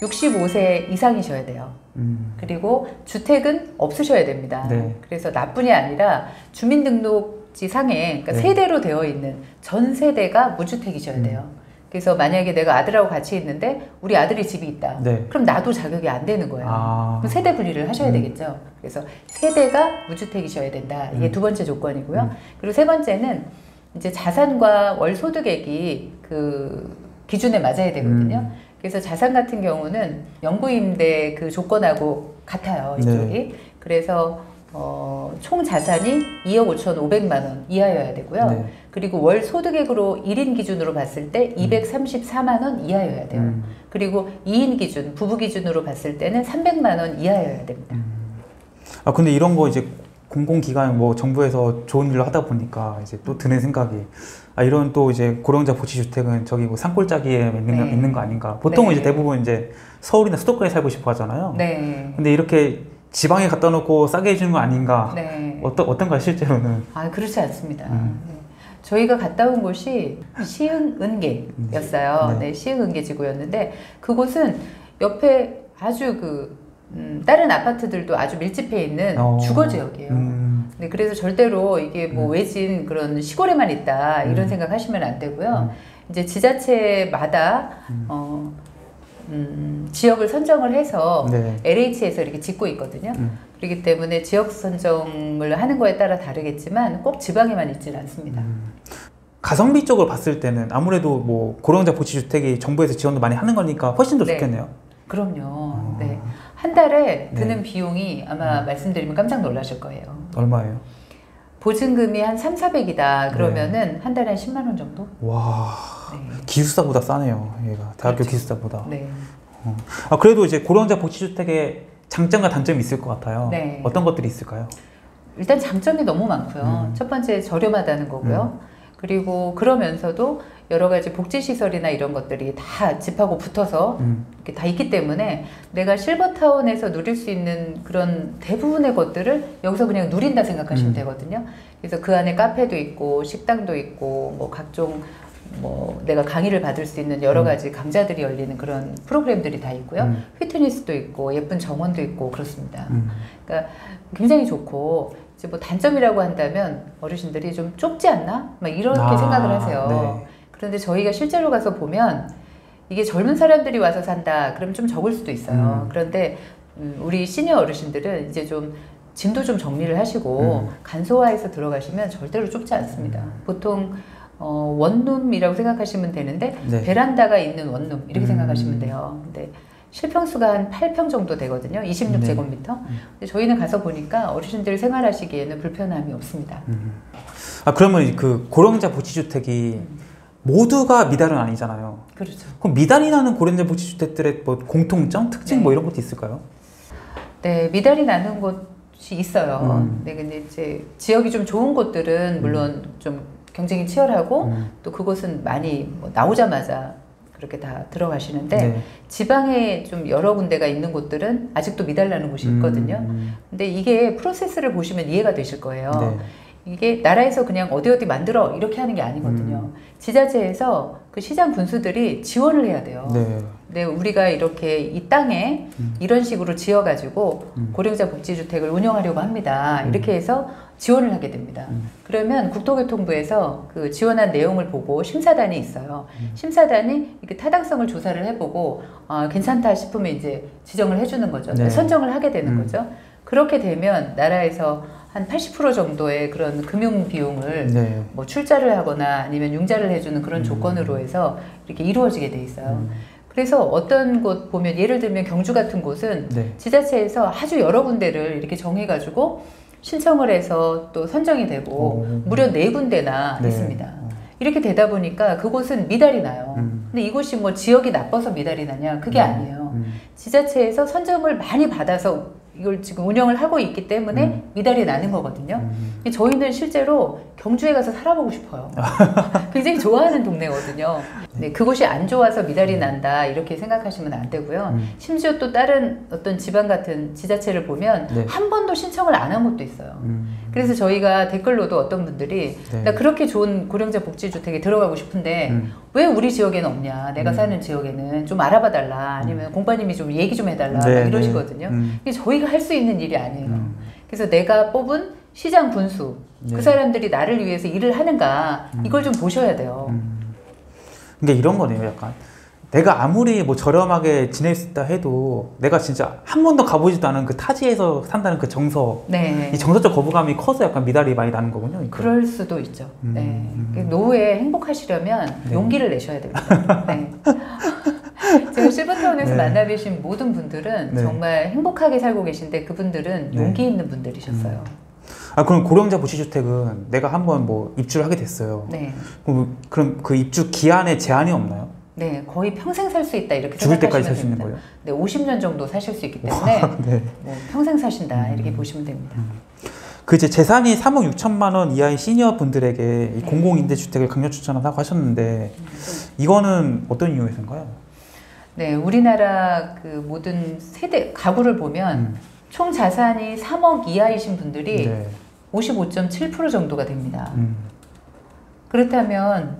[SPEAKER 2] 65세 이상이셔야 돼요.
[SPEAKER 1] 음.
[SPEAKER 2] 그리고 주택은 없으셔야 됩니다.
[SPEAKER 1] 네.
[SPEAKER 2] 그래서 나뿐이 아니라 주민등록지 상에 그러니까
[SPEAKER 1] 네.
[SPEAKER 2] 세대로 되어 있는 전 세대가 무주택이셔야
[SPEAKER 1] 음.
[SPEAKER 2] 돼요. 그래서 만약에 내가 아들하고 같이 있는데 우리 아들이 집이 있다.
[SPEAKER 1] 네.
[SPEAKER 2] 그럼 나도 자격이 안 되는 거예요.
[SPEAKER 1] 아.
[SPEAKER 2] 그럼 세대 분리를 하셔야
[SPEAKER 1] 음.
[SPEAKER 2] 되겠죠. 그래서 세대가 무주택이셔야 된다. 이게
[SPEAKER 1] 음.
[SPEAKER 2] 두 번째 조건이고요.
[SPEAKER 1] 음.
[SPEAKER 2] 그리고 세 번째는 이제 자산과 월 소득액이 그 기준에 맞아야 되거든요.
[SPEAKER 1] 음.
[SPEAKER 2] 그래서 자산 같은 경우는 영구임대 그 조건하고 같아요. 이쪽이.
[SPEAKER 1] 네.
[SPEAKER 2] 그래서 어, 총 자산이 2억 5,500만 원 이하여야 되고요.
[SPEAKER 1] 네.
[SPEAKER 2] 그리고 월 소득액으로 1인 기준으로 봤을 때 234만 원 이하여야 돼요.
[SPEAKER 1] 음.
[SPEAKER 2] 그리고 2인 기준, 부부 기준으로 봤을 때는 300만 원 이하여야 됩니다.
[SPEAKER 1] 아 근데 이런 거 이제 공공기관 뭐 정부에서 좋은 일로 하다 보니까 이제 또 드는 생각이 아 이런 또 이제 고령자 보치 주택은 저기 뭐 산골짜기에 있는, 거,
[SPEAKER 2] 네.
[SPEAKER 1] 있는 거 아닌가 보통은
[SPEAKER 2] 네.
[SPEAKER 1] 이제 대부분 이제 서울이나 수도권에 살고 싶어 하잖아요
[SPEAKER 2] 네.
[SPEAKER 1] 근데 이렇게 지방에 갖다 놓고 싸게 해주는 거 아닌가
[SPEAKER 2] 네.
[SPEAKER 1] 어떤 어떤가 실제로는
[SPEAKER 2] 아, 그렇지 않습니다.
[SPEAKER 1] 음.
[SPEAKER 2] 네. 저희가 갔다 온 곳이 시흥은계였어요.
[SPEAKER 1] 네.
[SPEAKER 2] 네, 시흥은계지구였는데 그곳은 옆에 아주 그 음, 다른 아파트들도 아주 밀집해 있는
[SPEAKER 1] 어.
[SPEAKER 2] 주거 지역이에요.
[SPEAKER 1] 음,
[SPEAKER 2] 네, 그래서 절대로 이게 뭐
[SPEAKER 1] 음.
[SPEAKER 2] 외진 그런 시골에만 있다 이런
[SPEAKER 1] 음.
[SPEAKER 2] 생각하시면 안
[SPEAKER 1] 음.
[SPEAKER 2] 되고요. 이제 지자체마다
[SPEAKER 1] 음.
[SPEAKER 2] 어, 음, 지역을 선정을 해서
[SPEAKER 1] 네.
[SPEAKER 2] LH에서 이렇게 짓고 있거든요.
[SPEAKER 1] 음.
[SPEAKER 2] 그렇기 때문에 지역 선정을 하는 거에 따라 다르겠지만 꼭 지방에만 있지는 않습니다.
[SPEAKER 1] 음. 가성비 쪽으로 봤을 때는 아무래도 뭐 고령자 보치주택이 정부에서 지원도 많이 하는 거니까 훨씬 더
[SPEAKER 2] 네.
[SPEAKER 1] 좋겠네요
[SPEAKER 2] 그럼요. 네. 한 달에
[SPEAKER 1] 네.
[SPEAKER 2] 드는 비용이 아마 말씀드리면 깜짝 놀라실 거예요.
[SPEAKER 1] 얼마예요?
[SPEAKER 2] 보증금이 한 3, 400이다.
[SPEAKER 1] 네.
[SPEAKER 2] 그러면은 한 달에 한 10만 원 정도?
[SPEAKER 1] 와
[SPEAKER 2] 네.
[SPEAKER 1] 기숙사보다 싸네요 얘가 대학교
[SPEAKER 2] 그렇죠.
[SPEAKER 1] 기숙사보다
[SPEAKER 2] 네.
[SPEAKER 1] 아, 그래도 이제 고령자 보치주택의 장점과 단점이 있을 것 같아요.
[SPEAKER 2] 네.
[SPEAKER 1] 어떤 것들이 있을까요?
[SPEAKER 2] 일단 장점이 너무 많고요.
[SPEAKER 1] 음.
[SPEAKER 2] 첫 번째 저렴하다는 거고요. 그리고 그러면서도 여러 가지 복지 시설이나 이런 것들이 다 집하고 붙어서
[SPEAKER 1] 음.
[SPEAKER 2] 이렇게 다 있기 때문에 내가 실버타운에서 누릴 수 있는 그런 대부분의 것들을 여기서 그냥 누린다 생각하시면
[SPEAKER 1] 음.
[SPEAKER 2] 되거든요. 그래서 그 안에 카페도 있고 식당도 있고 뭐 각종 뭐 내가 강의를 받을 수 있는 여러
[SPEAKER 1] 음.
[SPEAKER 2] 가지 강좌들이 열리는 그런 프로그램들이 다 있고요.
[SPEAKER 1] 음.
[SPEAKER 2] 피트니스도 있고 예쁜 정원도 있고 그렇습니다.
[SPEAKER 1] 음.
[SPEAKER 2] 그러니까 굉장히 좋고 이제 뭐 단점이라고 한다면 어르신들이 좀 좁지 않나? 막 이렇게
[SPEAKER 1] 아,
[SPEAKER 2] 생각을 하세요.
[SPEAKER 1] 네.
[SPEAKER 2] 그런데 저희가 실제로 가서 보면 이게 젊은 사람들이 와서 산다. 그럼 좀 적을 수도 있어요.
[SPEAKER 1] 음.
[SPEAKER 2] 그런데 음, 우리 시니어 어르신들은 이제 좀 짐도 좀 정리를 하시고
[SPEAKER 1] 음.
[SPEAKER 2] 간소화해서 들어가시면 절대로 좁지 않습니다. 보통 어, 원룸이라고 생각하시면 되는데
[SPEAKER 1] 네.
[SPEAKER 2] 베란다가 있는 원룸 이렇게
[SPEAKER 1] 음.
[SPEAKER 2] 생각하시면 돼요. 근데 실평수가 한 8평 정도 되거든요. 26제곱미터.
[SPEAKER 1] 음.
[SPEAKER 2] 근데 저희는 가서 보니까 어르신들 생활하시기에는 불편함이 없습니다.
[SPEAKER 1] 음. 아 그러면 그 고령자 보치주택이 모두가 미달은 아니잖아요.
[SPEAKER 2] 그렇죠.
[SPEAKER 1] 그럼 미달이 나는 고령자 보치주택들의 뭐 공통점, 특징
[SPEAKER 2] 네.
[SPEAKER 1] 뭐 이런 것도 있을까요?
[SPEAKER 2] 네, 미달이 나는 곳이 있어요.
[SPEAKER 1] 음.
[SPEAKER 2] 네, 근데 이제 지역이 좀 좋은 곳들은 물론 좀 경쟁이 치열하고
[SPEAKER 1] 음.
[SPEAKER 2] 또 그곳은 많이 뭐 나오자마자 그렇게 다 들어가시는데
[SPEAKER 1] 네.
[SPEAKER 2] 지방에 좀 여러 군데가 있는 곳들은 아직도 미달나는 곳이 있거든요.
[SPEAKER 1] 음.
[SPEAKER 2] 근데 이게 프로세스를 보시면 이해가 되실 거예요.
[SPEAKER 1] 네.
[SPEAKER 2] 이게 나라에서 그냥 어디 어디 만들어 이렇게 하는 게 아니거든요.
[SPEAKER 1] 음.
[SPEAKER 2] 지자체에서 그 시장 군수들이 지원을 해야 돼요.
[SPEAKER 1] 네.
[SPEAKER 2] 네, 우리가 이렇게 이 땅에
[SPEAKER 1] 음.
[SPEAKER 2] 이런 식으로 지어가지고
[SPEAKER 1] 음.
[SPEAKER 2] 고령자 복지주택을 운영하려고 합니다.
[SPEAKER 1] 음.
[SPEAKER 2] 이렇게 해서 지원을 하게 됩니다.
[SPEAKER 1] 음.
[SPEAKER 2] 그러면 국토교통부에서 그 지원한 내용을 보고 심사단이 있어요.
[SPEAKER 1] 음.
[SPEAKER 2] 심사단이 이렇게 타당성을 조사를 해보고 아, 괜찮다 싶으면 이제 지정을 해주는 거죠.
[SPEAKER 1] 네.
[SPEAKER 2] 선정을 하게 되는
[SPEAKER 1] 음.
[SPEAKER 2] 거죠. 그렇게 되면 나라에서 한 80% 정도의 그런 금융 비용을
[SPEAKER 1] 네.
[SPEAKER 2] 뭐 출자를 하거나 아니면 융자를 해주는 그런
[SPEAKER 1] 음.
[SPEAKER 2] 조건으로 해서 이렇게 이루어지게 돼 있어요.
[SPEAKER 1] 음.
[SPEAKER 2] 그래서 어떤 곳 보면 예를 들면 경주 같은 곳은
[SPEAKER 1] 네.
[SPEAKER 2] 지자체에서 아주 여러 군데를 이렇게 정해가지고 신청을 해서 또 선정이 되고
[SPEAKER 1] 오.
[SPEAKER 2] 무려 네 군데나
[SPEAKER 1] 네.
[SPEAKER 2] 있습니다. 이렇게 되다 보니까 그곳은 미달이 나요.
[SPEAKER 1] 음.
[SPEAKER 2] 근데 이곳이 뭐 지역이 나빠서 미달이 나냐? 그게
[SPEAKER 1] 음.
[SPEAKER 2] 아니에요.
[SPEAKER 1] 음.
[SPEAKER 2] 지자체에서 선정을 많이 받아서 이걸 지금 운영을 하고 있기 때문에
[SPEAKER 1] 음.
[SPEAKER 2] 미달이 나는 거거든요.
[SPEAKER 1] 음.
[SPEAKER 2] 저희는 실제로 경주에 가서 살아보고 싶어요. 굉장히 좋아하는 동네거든요. 네, 그곳이 안 좋아서 미달이 난다 이렇게 생각하시면 안 되고요.
[SPEAKER 1] 음.
[SPEAKER 2] 심지어 또 다른 어떤 지방 같은 지자체를 보면
[SPEAKER 1] 네.
[SPEAKER 2] 한 번도 신청을 안한 곳도 있어요.
[SPEAKER 1] 음.
[SPEAKER 2] 그래서 저희가 댓글로도 어떤 분들이
[SPEAKER 1] 네.
[SPEAKER 2] 나 그렇게 좋은 고령자 복지주택에 들어가고 싶은데
[SPEAKER 1] 음.
[SPEAKER 2] 왜 우리 지역에는 없냐? 내가
[SPEAKER 1] 음.
[SPEAKER 2] 사는 지역에는 좀 알아봐 달라. 아니면 공파님이 좀 얘기 좀 해달라. 막
[SPEAKER 1] 네,
[SPEAKER 2] 이러시거든요.
[SPEAKER 1] 음.
[SPEAKER 2] 이게 저희가 할 수 있는 일이 아니에요.
[SPEAKER 1] 음.
[SPEAKER 2] 그래서 내가 뽑은 시장 군수
[SPEAKER 1] 네.
[SPEAKER 2] 그 사람들이 나를 위해서 일을 하는가 이걸 좀 보셔야 돼요.
[SPEAKER 1] 음. 그러니까 이런 거네요, 약간. 내가 아무리 뭐 저렴하게 지낼 수 있다 해도 내가 진짜 한 번도 가보지도 않은 그 타지에서 산다는 그 정서,
[SPEAKER 2] 네.
[SPEAKER 1] 이 정서적 거부감이 커서 약간 미달이 많이 나는 거군요. 그러니까.
[SPEAKER 2] 그럴 수도 있죠.
[SPEAKER 1] 음,
[SPEAKER 2] 네.
[SPEAKER 1] 음.
[SPEAKER 2] 그 노후에 행복하시려면
[SPEAKER 1] 네.
[SPEAKER 2] 용기를 내셔야 됩니다. 네. 제가 실버타운에서
[SPEAKER 1] 네.
[SPEAKER 2] 만나 뵈신 모든 분들은
[SPEAKER 1] 네.
[SPEAKER 2] 정말 행복하게 살고 계신데 그분들은
[SPEAKER 1] 네.
[SPEAKER 2] 용기 있는 분들이셨어요.
[SPEAKER 1] 아, 그럼 고령자 부시주택은 내가 한번 뭐 입주를 하게 됐어요.
[SPEAKER 2] 네.
[SPEAKER 1] 그럼, 그럼 그 입주 기한에 제한이 없나요?
[SPEAKER 2] 네, 거의 평생 살 수 있다 이렇게
[SPEAKER 1] 죽을 때까지 살 수 있는. 거예요?
[SPEAKER 2] 네, 50년 정도 사실 수 있기 때문에
[SPEAKER 1] 네.
[SPEAKER 2] 뭐 평생 사신다
[SPEAKER 1] 음.
[SPEAKER 2] 이렇게 보시면 됩니다.
[SPEAKER 1] 그 이제 재산이 3억 6천만 원 이하의 시니어 분들에게 이
[SPEAKER 2] 네.
[SPEAKER 1] 공공임대 주택을 강력 추천한다고 하셨는데 이거는 어떤 이유에서인가요?
[SPEAKER 2] 네, 우리나라 그 모든 세대 가구를 보면
[SPEAKER 1] 음.
[SPEAKER 2] 총 자산이 3억 이하이신 분들이
[SPEAKER 1] 네.
[SPEAKER 2] 55.7% 정도가 됩니다.
[SPEAKER 1] 음.
[SPEAKER 2] 그렇다면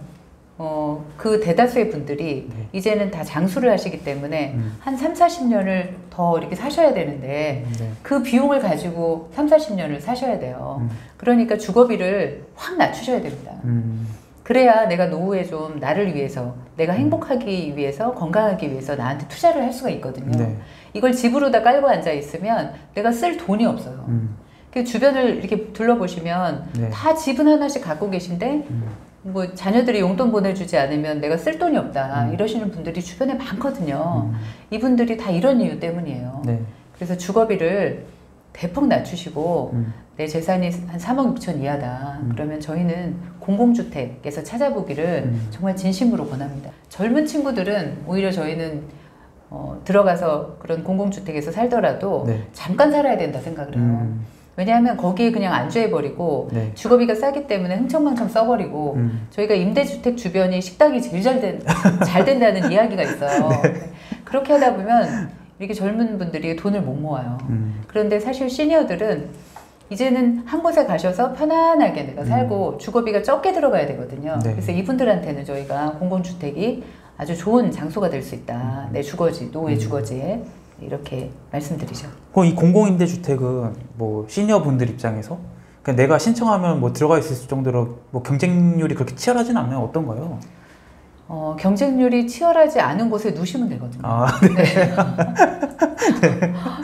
[SPEAKER 2] 어, 그 대다수의 분들이
[SPEAKER 1] 네.
[SPEAKER 2] 이제는 다 장수를 하시기 때문에
[SPEAKER 1] 음.
[SPEAKER 2] 한 3, 40년을 더 이렇게 사셔야 되는데
[SPEAKER 1] 네.
[SPEAKER 2] 그 비용을 가지고 3, 40년을 사셔야 돼요.
[SPEAKER 1] 음.
[SPEAKER 2] 그러니까 주거비를 확 낮추셔야 됩니다.
[SPEAKER 1] 음.
[SPEAKER 2] 그래야 내가 노후에 좀 나를 위해서 내가 행복하기 위해서 건강하기 위해서 나한테 투자를 할 수가 있거든요.
[SPEAKER 1] 네.
[SPEAKER 2] 이걸 집으로다 깔고 앉아 있으면 내가 쓸 돈이 없어요.
[SPEAKER 1] 음.
[SPEAKER 2] 그 주변을 이렇게 둘러보시면
[SPEAKER 1] 네.
[SPEAKER 2] 다 집은 하나씩 갖고 계신데
[SPEAKER 1] 음.
[SPEAKER 2] 뭐 자녀들이 용돈 보내주지 않으면 내가 쓸 돈이 없다
[SPEAKER 1] 음.
[SPEAKER 2] 이러시는 분들이 주변에 많거든요.
[SPEAKER 1] 음.
[SPEAKER 2] 이분들이 다 이런 이유 때문이에요.
[SPEAKER 1] 네.
[SPEAKER 2] 그래서 주거비를 대폭 낮추시고
[SPEAKER 1] 음.
[SPEAKER 2] 내 재산이 한 3억 6천 이하다.
[SPEAKER 1] 음.
[SPEAKER 2] 그러면 저희는 공공주택에서 찾아보기를
[SPEAKER 1] 음.
[SPEAKER 2] 정말 진심으로 권합니다. 젊은 친구들은 오히려 저희는 어, 들어가서 그런 공공주택에서 살더라도
[SPEAKER 1] 네.
[SPEAKER 2] 잠깐 살아야 된다 생각을 해요.
[SPEAKER 1] 음.
[SPEAKER 2] 왜냐하면 거기에 그냥 안주해버리고
[SPEAKER 1] 네.
[SPEAKER 2] 주거비가 싸기 때문에 흥청망청 써버리고
[SPEAKER 1] 음.
[SPEAKER 2] 저희가 임대주택 주변이 식당이 제일 잘, 된, 잘 된다는 이야기가 있어요.
[SPEAKER 1] 네.
[SPEAKER 2] 그렇게 하다 보면 이렇게 젊은 분들이 돈을 못 모아요.
[SPEAKER 1] 음.
[SPEAKER 2] 그런데 사실 시니어들은 이제는 한 곳에 가셔서 편안하게 내가 살고 주거비가 적게 들어가야 되거든요.
[SPEAKER 1] 음. 네.
[SPEAKER 2] 그래서 이분들한테는 저희가 공공주택이 아주 좋은 장소가 될 수 있다. 내 주거지, 노후의
[SPEAKER 1] 음.
[SPEAKER 2] 주거지에 이렇게 말씀드리죠.
[SPEAKER 1] 그럼 이 공공임대주택은 뭐 시니어 분들 입장에서 그냥 내가 신청하면 뭐 들어가 있을 정도로 뭐 경쟁률이 그렇게 치열하진 않나요? 어떤가요?
[SPEAKER 2] 어, 경쟁률이 치열하지 않은 곳에 누시면 되거든요.
[SPEAKER 1] 아,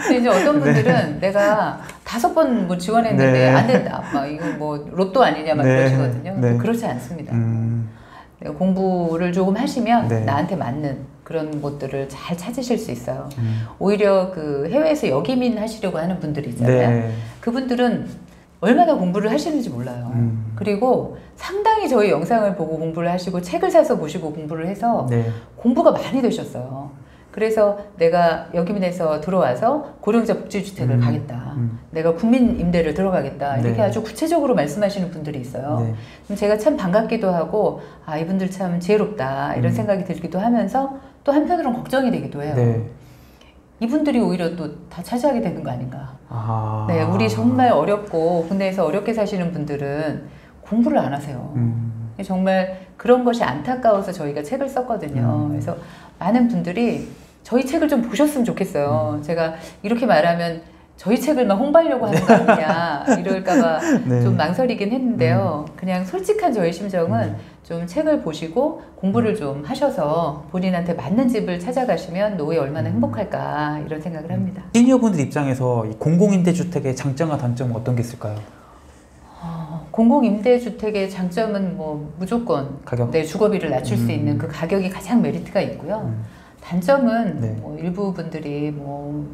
[SPEAKER 2] 근데 이제 어떤 분들은 내가 다섯 번 뭐 지원했는데
[SPEAKER 1] 네.
[SPEAKER 2] 안 된다. 막 이거 뭐 로또 아니냐 막
[SPEAKER 1] 네.
[SPEAKER 2] 그러시거든요.
[SPEAKER 1] 네.
[SPEAKER 2] 그렇지 않습니다.
[SPEAKER 1] 음.
[SPEAKER 2] 공부를 조금 하시면
[SPEAKER 1] 네.
[SPEAKER 2] 나한테 맞는 그런 곳들을 잘 찾으실 수 있어요.
[SPEAKER 1] 음.
[SPEAKER 2] 오히려 그 해외에서 역이민 하시려고 하는 분들이 있잖아요.
[SPEAKER 1] 네.
[SPEAKER 2] 그분들은 얼마나 공부를 하시는지 몰라요.
[SPEAKER 1] 음.
[SPEAKER 2] 그리고 상당히 저희 영상을 보고 공부를 하시고 책을 사서 보시고 공부를 해서
[SPEAKER 1] 네.
[SPEAKER 2] 공부가 많이 되셨어요. 그래서 내가 여기민에서 들어와서 고령자 복지주택을
[SPEAKER 1] 음,
[SPEAKER 2] 가겠다.
[SPEAKER 1] 음.
[SPEAKER 2] 내가 국민 임대를 들어가겠다. 이렇게
[SPEAKER 1] 네.
[SPEAKER 2] 아주 구체적으로 말씀하시는 분들이 있어요.
[SPEAKER 1] 네.
[SPEAKER 2] 그럼 제가 참 반갑기도 하고 아 이분들 참 지혜롭다 이런
[SPEAKER 1] 음.
[SPEAKER 2] 생각이 들기도 하면서 또 한편으로는 걱정이 되기도 해요.
[SPEAKER 1] 네.
[SPEAKER 2] 이분들이 오히려 또 다 차지하게 되는 거 아닌가.
[SPEAKER 1] 아.
[SPEAKER 2] 네, 우리 정말 어렵고 국내에서 어렵게 사시는 분들은 공부를 안 하세요.
[SPEAKER 1] 음.
[SPEAKER 2] 정말 그런 것이 안타까워서 저희가 책을 썼거든요.
[SPEAKER 1] 음.
[SPEAKER 2] 그래서 많은 분들이 저희 책을 좀 보셨으면 좋겠어요.
[SPEAKER 1] 음.
[SPEAKER 2] 제가 이렇게 말하면 저희 책을만 홍보하려고 하는 거 아니냐 이럴까봐
[SPEAKER 1] 네. 음.
[SPEAKER 2] 좀 망설이긴 했는데요. 그냥 솔직한 저의 심정은 좀 책을 보시고 공부를 좀 하셔서 본인한테 맞는 집을 찾아가시면 노후에 얼마나
[SPEAKER 1] 음.
[SPEAKER 2] 행복할까 이런 생각을 합니다.
[SPEAKER 1] 시니어 분들 입장에서 이 공공임대주택의 장점과 단점은 어떤 게 있을까요?
[SPEAKER 2] 어, 공공임대주택의 장점은 뭐 무조건
[SPEAKER 1] 가격?
[SPEAKER 2] 내 주거비를 낮출 수
[SPEAKER 1] 음.
[SPEAKER 2] 있는 그 가격이 가장 메리트가 있고요.
[SPEAKER 1] 음.
[SPEAKER 2] 단점은
[SPEAKER 1] 네.
[SPEAKER 2] 뭐 일부 분들이 뭐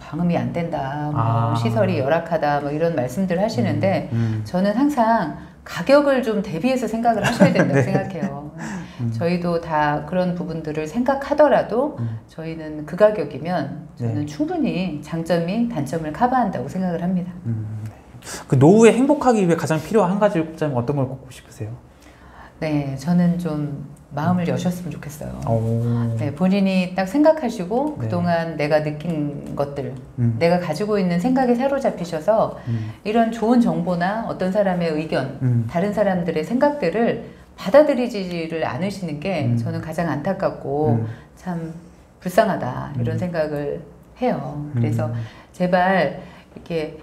[SPEAKER 2] 방음이 안 된다, 뭐
[SPEAKER 1] 아.
[SPEAKER 2] 시설이 열악하다, 뭐 이런 말씀들 하시는데
[SPEAKER 1] 음.
[SPEAKER 2] 저는 항상 가격을 좀 대비해서 생각을 하셔야 된다고
[SPEAKER 1] 네.
[SPEAKER 2] 생각해요.
[SPEAKER 1] 음.
[SPEAKER 2] 저희도 다 그런 부분들을 생각하더라도
[SPEAKER 1] 음.
[SPEAKER 2] 저희는 그 가격이면 저는
[SPEAKER 1] 네.
[SPEAKER 2] 충분히 장점이 단점을 커버한다고 생각을 합니다.
[SPEAKER 1] 음. 그 노후에 행복하기 위해 가장 필요한 한 가지 꼽자면 어떤 걸 꼽고 싶으세요?
[SPEAKER 2] 네, 저는 좀 마음을 여셨으면 좋겠어요.
[SPEAKER 1] 오.
[SPEAKER 2] 네, 본인이 딱 생각하시고
[SPEAKER 1] 네.
[SPEAKER 2] 그동안 내가 느낀 것들,
[SPEAKER 1] 음.
[SPEAKER 2] 내가 가지고 있는 생각에 사로잡히셔서
[SPEAKER 1] 음.
[SPEAKER 2] 이런 좋은 정보나 어떤 사람의 의견,
[SPEAKER 1] 음.
[SPEAKER 2] 다른 사람들의 생각들을 받아들이지를 않으시는 게
[SPEAKER 1] 음.
[SPEAKER 2] 저는 가장 안타깝고
[SPEAKER 1] 음.
[SPEAKER 2] 참 불쌍하다 이런
[SPEAKER 1] 음.
[SPEAKER 2] 생각을 해요. 그래서
[SPEAKER 1] 음.
[SPEAKER 2] 제발 이렇게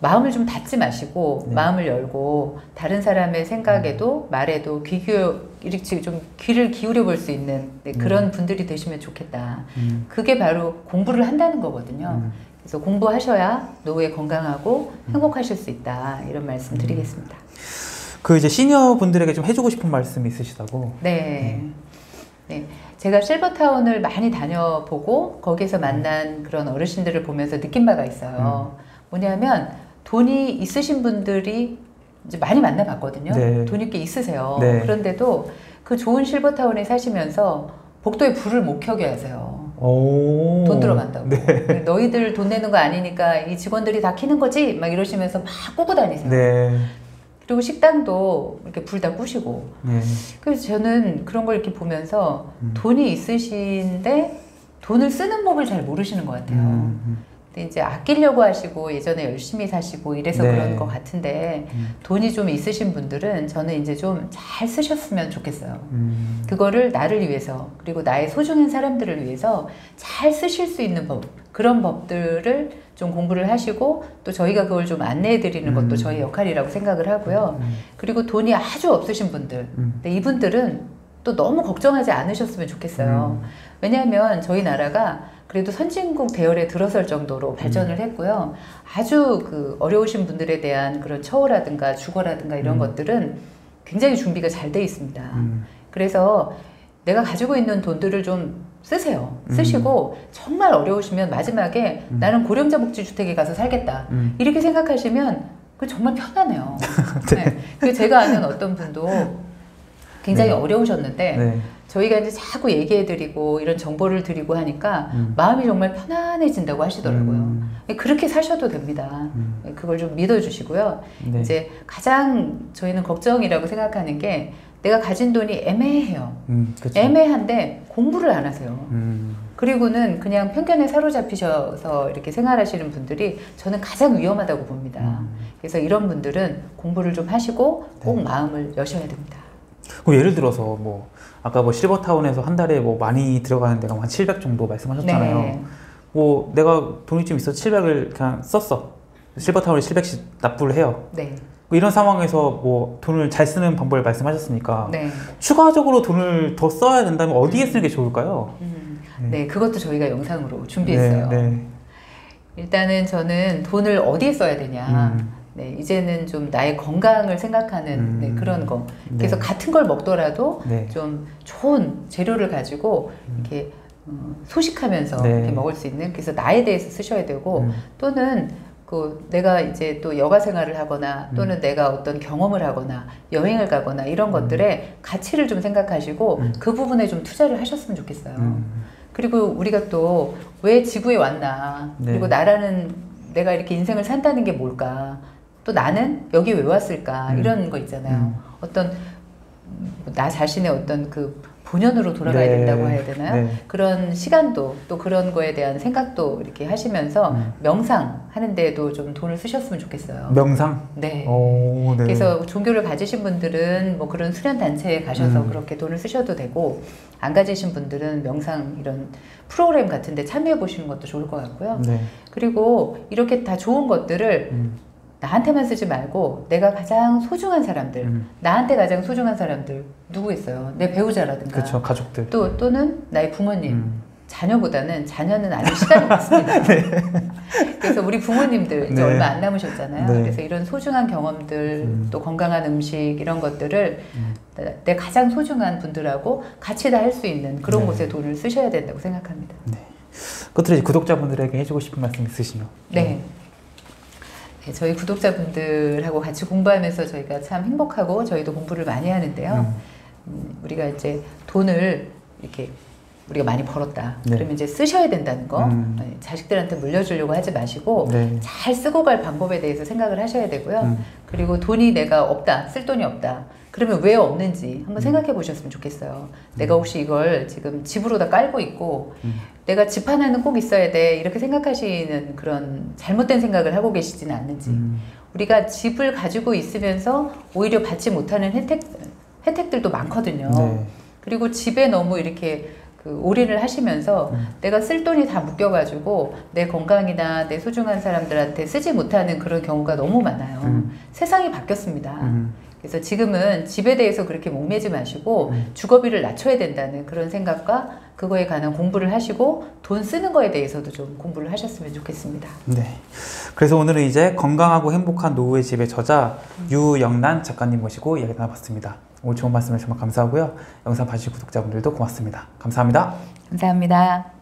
[SPEAKER 2] 마음을 좀 닫지 마시고
[SPEAKER 1] 네.
[SPEAKER 2] 마음을 열고 다른 사람의 생각에도 말에도 귀 기울여 이렇게 좀 귀를 기울여 볼 수 있는 네, 그런 분들이 되시면 좋겠다.
[SPEAKER 1] 음.
[SPEAKER 2] 그게 바로 공부를 한다는 거거든요.
[SPEAKER 1] 음.
[SPEAKER 2] 그래서 공부하셔야 노후에 건강하고 행복하실 수 있다 이런 말씀 드리겠습니다.
[SPEAKER 1] 그 이제 시니어 분들에게 좀 해주고 싶은 말씀이 있으시다고.
[SPEAKER 2] 네. 네. 제가 실버타운을 많이 다녀보고 거기서 만난 그런 어르신들을 보면서 느낀 바가 있어요. 뭐냐면 돈이 있으신 분들이 이제 많이 만나봤거든요.
[SPEAKER 1] 네.
[SPEAKER 2] 돈이 꽤 있으세요.
[SPEAKER 1] 네.
[SPEAKER 2] 그런데도 그 좋은 실버타운에 사시면서 복도에 불을 못 켜게 하세요.
[SPEAKER 1] 오.
[SPEAKER 2] 돈 들어간다고.
[SPEAKER 1] 네.
[SPEAKER 2] 너희들 돈 내는 거 아니니까 이 직원들이 다 키는 거지? 막 이러시면서 막 꾸고 다니세요.
[SPEAKER 1] 네.
[SPEAKER 2] 그리고 식당도 이렇게 불다 끄시고.
[SPEAKER 1] 네.
[SPEAKER 2] 그래서 저는 그런 걸 이렇게 보면서
[SPEAKER 1] 음.
[SPEAKER 2] 돈이 있으신데 돈을 쓰는 법을 잘 모르시는 것 같아요.
[SPEAKER 1] 음.
[SPEAKER 2] 근데 이제 아끼려고 하시고 예전에 열심히 사시고 이래서
[SPEAKER 1] 네.
[SPEAKER 2] 그런 것 같은데
[SPEAKER 1] 음.
[SPEAKER 2] 돈이 좀 있으신 분들은 저는 이제 좀 잘 쓰셨으면 좋겠어요.
[SPEAKER 1] 음.
[SPEAKER 2] 그거를 나를 위해서 그리고 나의 소중한 사람들을 위해서 잘 쓰실 수 있는 법 그런 법들을 좀 공부를 하시고 또 저희가 그걸 좀 안내해 드리는 것도
[SPEAKER 1] 음.
[SPEAKER 2] 저희 역할이라고 생각을 하고요.
[SPEAKER 1] 음.
[SPEAKER 2] 그리고 돈이 아주 없으신 분들
[SPEAKER 1] 음.
[SPEAKER 2] 근데 이분들은 또 너무 걱정하지 않으셨으면 좋겠어요.
[SPEAKER 1] 음.
[SPEAKER 2] 왜냐하면 저희 나라가 그래도 선진국 대열에 들어설 정도로
[SPEAKER 1] 음.
[SPEAKER 2] 발전을 했고요. 아주 그 어려우신 분들에 대한 그런 처우라든가 주거라든가 이런
[SPEAKER 1] 음.
[SPEAKER 2] 것들은 굉장히 준비가 잘 돼 있습니다.
[SPEAKER 1] 음.
[SPEAKER 2] 그래서 내가 가지고 있는 돈들을 좀 쓰세요.
[SPEAKER 1] 음.
[SPEAKER 2] 쓰시고 정말 어려우시면 마지막에
[SPEAKER 1] 음.
[SPEAKER 2] 나는 고령자 복지 주택에 가서 살겠다.
[SPEAKER 1] 음.
[SPEAKER 2] 이렇게 생각하시면 그 정말 편하네요. 네. 그 제가 아는 어떤 분도 굉장히
[SPEAKER 1] 네.
[SPEAKER 2] 어려우셨는데
[SPEAKER 1] 네.
[SPEAKER 2] 저희가 이제 자꾸 얘기해드리고 이런 정보를 드리고 하니까
[SPEAKER 1] 음.
[SPEAKER 2] 마음이 정말 편안해진다고 하시더라고요.
[SPEAKER 1] 음.
[SPEAKER 2] 그렇게 사셔도 됩니다.
[SPEAKER 1] 음.
[SPEAKER 2] 그걸 좀 믿어주시고요.
[SPEAKER 1] 네.
[SPEAKER 2] 이제 가장 저희는 걱정이라고 생각하는 게 내가 가진 돈이 애매해요.
[SPEAKER 1] 음.
[SPEAKER 2] 애매한데 공부를 안 하세요.
[SPEAKER 1] 음.
[SPEAKER 2] 그리고는 그냥 편견에 사로잡히셔서 이렇게 생활하시는 분들이 저는 가장 위험하다고 봅니다.
[SPEAKER 1] 음.
[SPEAKER 2] 그래서 이런 분들은 공부를 좀 하시고 꼭
[SPEAKER 1] 네.
[SPEAKER 2] 마음을 여셔야 됩니다.
[SPEAKER 1] 예를 들어서 뭐 아까 뭐 실버타운에서 한 달에 뭐 많이 들어가는 데가 한 700 정도 말씀하셨잖아요.
[SPEAKER 2] 네.
[SPEAKER 1] 뭐 내가 돈이 좀 있어 700을 그냥 썼어. 실버타운에 700씩 납부를 해요.
[SPEAKER 2] 네.
[SPEAKER 1] 뭐 이런 상황에서 뭐 돈을 잘 쓰는 방법을 말씀하셨으니까
[SPEAKER 2] 네.
[SPEAKER 1] 추가적으로 돈을 더 써야 된다면 어디에 쓰는 게 좋을까요?
[SPEAKER 2] 음,
[SPEAKER 1] 네.
[SPEAKER 2] 네, 그것도 저희가 영상으로 준비했어요.
[SPEAKER 1] 네, 네.
[SPEAKER 2] 일단은 저는 돈을 어디에 써야 되냐.
[SPEAKER 1] 음.
[SPEAKER 2] 네, 이제는 좀 나의 건강을 생각하는
[SPEAKER 1] 음.
[SPEAKER 2] 네, 그런 거.
[SPEAKER 1] 네.
[SPEAKER 2] 그래서 같은 걸 먹더라도
[SPEAKER 1] 네.
[SPEAKER 2] 좀 좋은 재료를 가지고 이렇게 어, 소식하면서
[SPEAKER 1] 네.
[SPEAKER 2] 이렇게 먹을 수 있는 그래서 나에 대해서 쓰셔야 되고
[SPEAKER 1] 음.
[SPEAKER 2] 또는 그 내가 이제 또 여가 생활을 하거나 또는 내가 어떤 경험을 하거나 여행을 가거나 이런 것들에 가치를 좀 생각하시고
[SPEAKER 1] 음.
[SPEAKER 2] 그 부분에 좀 투자를 하셨으면 좋겠어요.
[SPEAKER 1] 음.
[SPEAKER 2] 그리고 우리가 또 왜 지구에 왔나
[SPEAKER 1] 네.
[SPEAKER 2] 그리고 나라는 내가 이렇게 인생을 산다는 게 뭘까 또 나는 여기 왜 왔을까
[SPEAKER 1] 음.
[SPEAKER 2] 이런 거 있잖아요
[SPEAKER 1] 음.
[SPEAKER 2] 어떤 음, 나 자신의 어떤 그 본연으로 돌아가야
[SPEAKER 1] 네.
[SPEAKER 2] 된다고 해야 되나요
[SPEAKER 1] 네.
[SPEAKER 2] 그런 시간도 또 그런 거에 대한 생각도 이렇게 하시면서
[SPEAKER 1] 음.
[SPEAKER 2] 명상 하는 데에도 좀 돈을 쓰셨으면 좋겠어요
[SPEAKER 1] 명상.
[SPEAKER 2] 네
[SPEAKER 1] 오, 네.
[SPEAKER 2] 그래서 종교를 가지신 분들은 뭐 그런 수련 단체에 가셔서
[SPEAKER 1] 음.
[SPEAKER 2] 그렇게 돈을 쓰셔도 되고 안 가지신 분들은 명상 이런 프로그램 같은데 참여해 보시는 것도 좋을 것 같고요.
[SPEAKER 1] 네.
[SPEAKER 2] 그리고 이렇게 다 좋은 것들을
[SPEAKER 1] 음.
[SPEAKER 2] 나한테만 쓰지 말고 내가 가장 소중한 사람들,
[SPEAKER 1] 음.
[SPEAKER 2] 나한테 가장 소중한 사람들 누구 있어요? 내 배우자라든가
[SPEAKER 1] 그렇죠. 가족들.
[SPEAKER 2] 또 또는 나의 부모님.
[SPEAKER 1] 음.
[SPEAKER 2] 자녀보다는 자녀는 아직 시간이 많습니다. 그래서 우리 부모님들 이제
[SPEAKER 1] 네.
[SPEAKER 2] 얼마 안 남으셨잖아요.
[SPEAKER 1] 네.
[SPEAKER 2] 그래서 이런 소중한 경험들,
[SPEAKER 1] 음.
[SPEAKER 2] 또 건강한 음식 이런 것들을
[SPEAKER 1] 음.
[SPEAKER 2] 내- 내 가장 소중한 분들하고 같이 다 할 수 있는 그런
[SPEAKER 1] 네.
[SPEAKER 2] 곳에 돈을 쓰셔야 된다고 생각합니다.
[SPEAKER 1] 끝으로 이제 구독자분들에게 해주고 싶은 말씀 있으시면.
[SPEAKER 2] 네. 네, 저희 구독자분들하고 같이 공부하면서 저희가 참 행복하고 저희도 공부를 많이 하는데요.
[SPEAKER 1] 음.
[SPEAKER 2] 음, 우리가 이제 돈을 이렇게 우리가 많이 벌었다.
[SPEAKER 1] 네.
[SPEAKER 2] 그러면 이제 쓰셔야 된다는 거.
[SPEAKER 1] 음.
[SPEAKER 2] 네, 자식들한테 물려주려고 하지 마시고
[SPEAKER 1] 네.
[SPEAKER 2] 잘 쓰고 갈 방법에 대해서 생각을 하셔야 되고요.
[SPEAKER 1] 음.
[SPEAKER 2] 그리고 돈이 내가 없다, 쓸 돈이 없다. 그러면 왜 없는지
[SPEAKER 1] 음.
[SPEAKER 2] 한번 생각해 보셨으면 좋겠어요. 내가 혹시 이걸 지금 집으로 다 깔고 있고
[SPEAKER 1] 음.
[SPEAKER 2] 내가 집 하나는 꼭 있어야 돼 이렇게 생각하시는 그런 잘못된 생각을 하고 계시지는 않는지
[SPEAKER 1] 음.
[SPEAKER 2] 우리가 집을 가지고 있으면서 오히려 받지 못하는 혜택 혜택들도 많거든요.
[SPEAKER 1] 네.
[SPEAKER 2] 그리고 집에 너무 이렇게 그 올인을 하시면서
[SPEAKER 1] 음.
[SPEAKER 2] 내가 쓸 돈이 다 묶여가지고 내 건강이나 내 소중한 사람들한테 쓰지 못하는 그런 경우가 너무 많아요.
[SPEAKER 1] 음.
[SPEAKER 2] 세상이 바뀌었습니다.
[SPEAKER 1] 음.
[SPEAKER 2] 그래서 지금은 집에 대해서 그렇게 목매지 마시고
[SPEAKER 1] 음.
[SPEAKER 2] 주거비를 낮춰야 된다는 그런 생각과 그거에 관한 공부를 하시고 돈 쓰는 거에 대해서도 좀 공부를 하셨으면 좋겠습니다.
[SPEAKER 1] 네. 그래서 오늘은 이제 건강하고 행복한 노후의 집의 저자 유영란 작가님 모시고 이야기 나눠봤습니다. 오늘 좋은 말씀을 정말 감사하고요. 영상 봐주신 구독자분들도 고맙습니다. 감사합니다.
[SPEAKER 2] 감사합니다.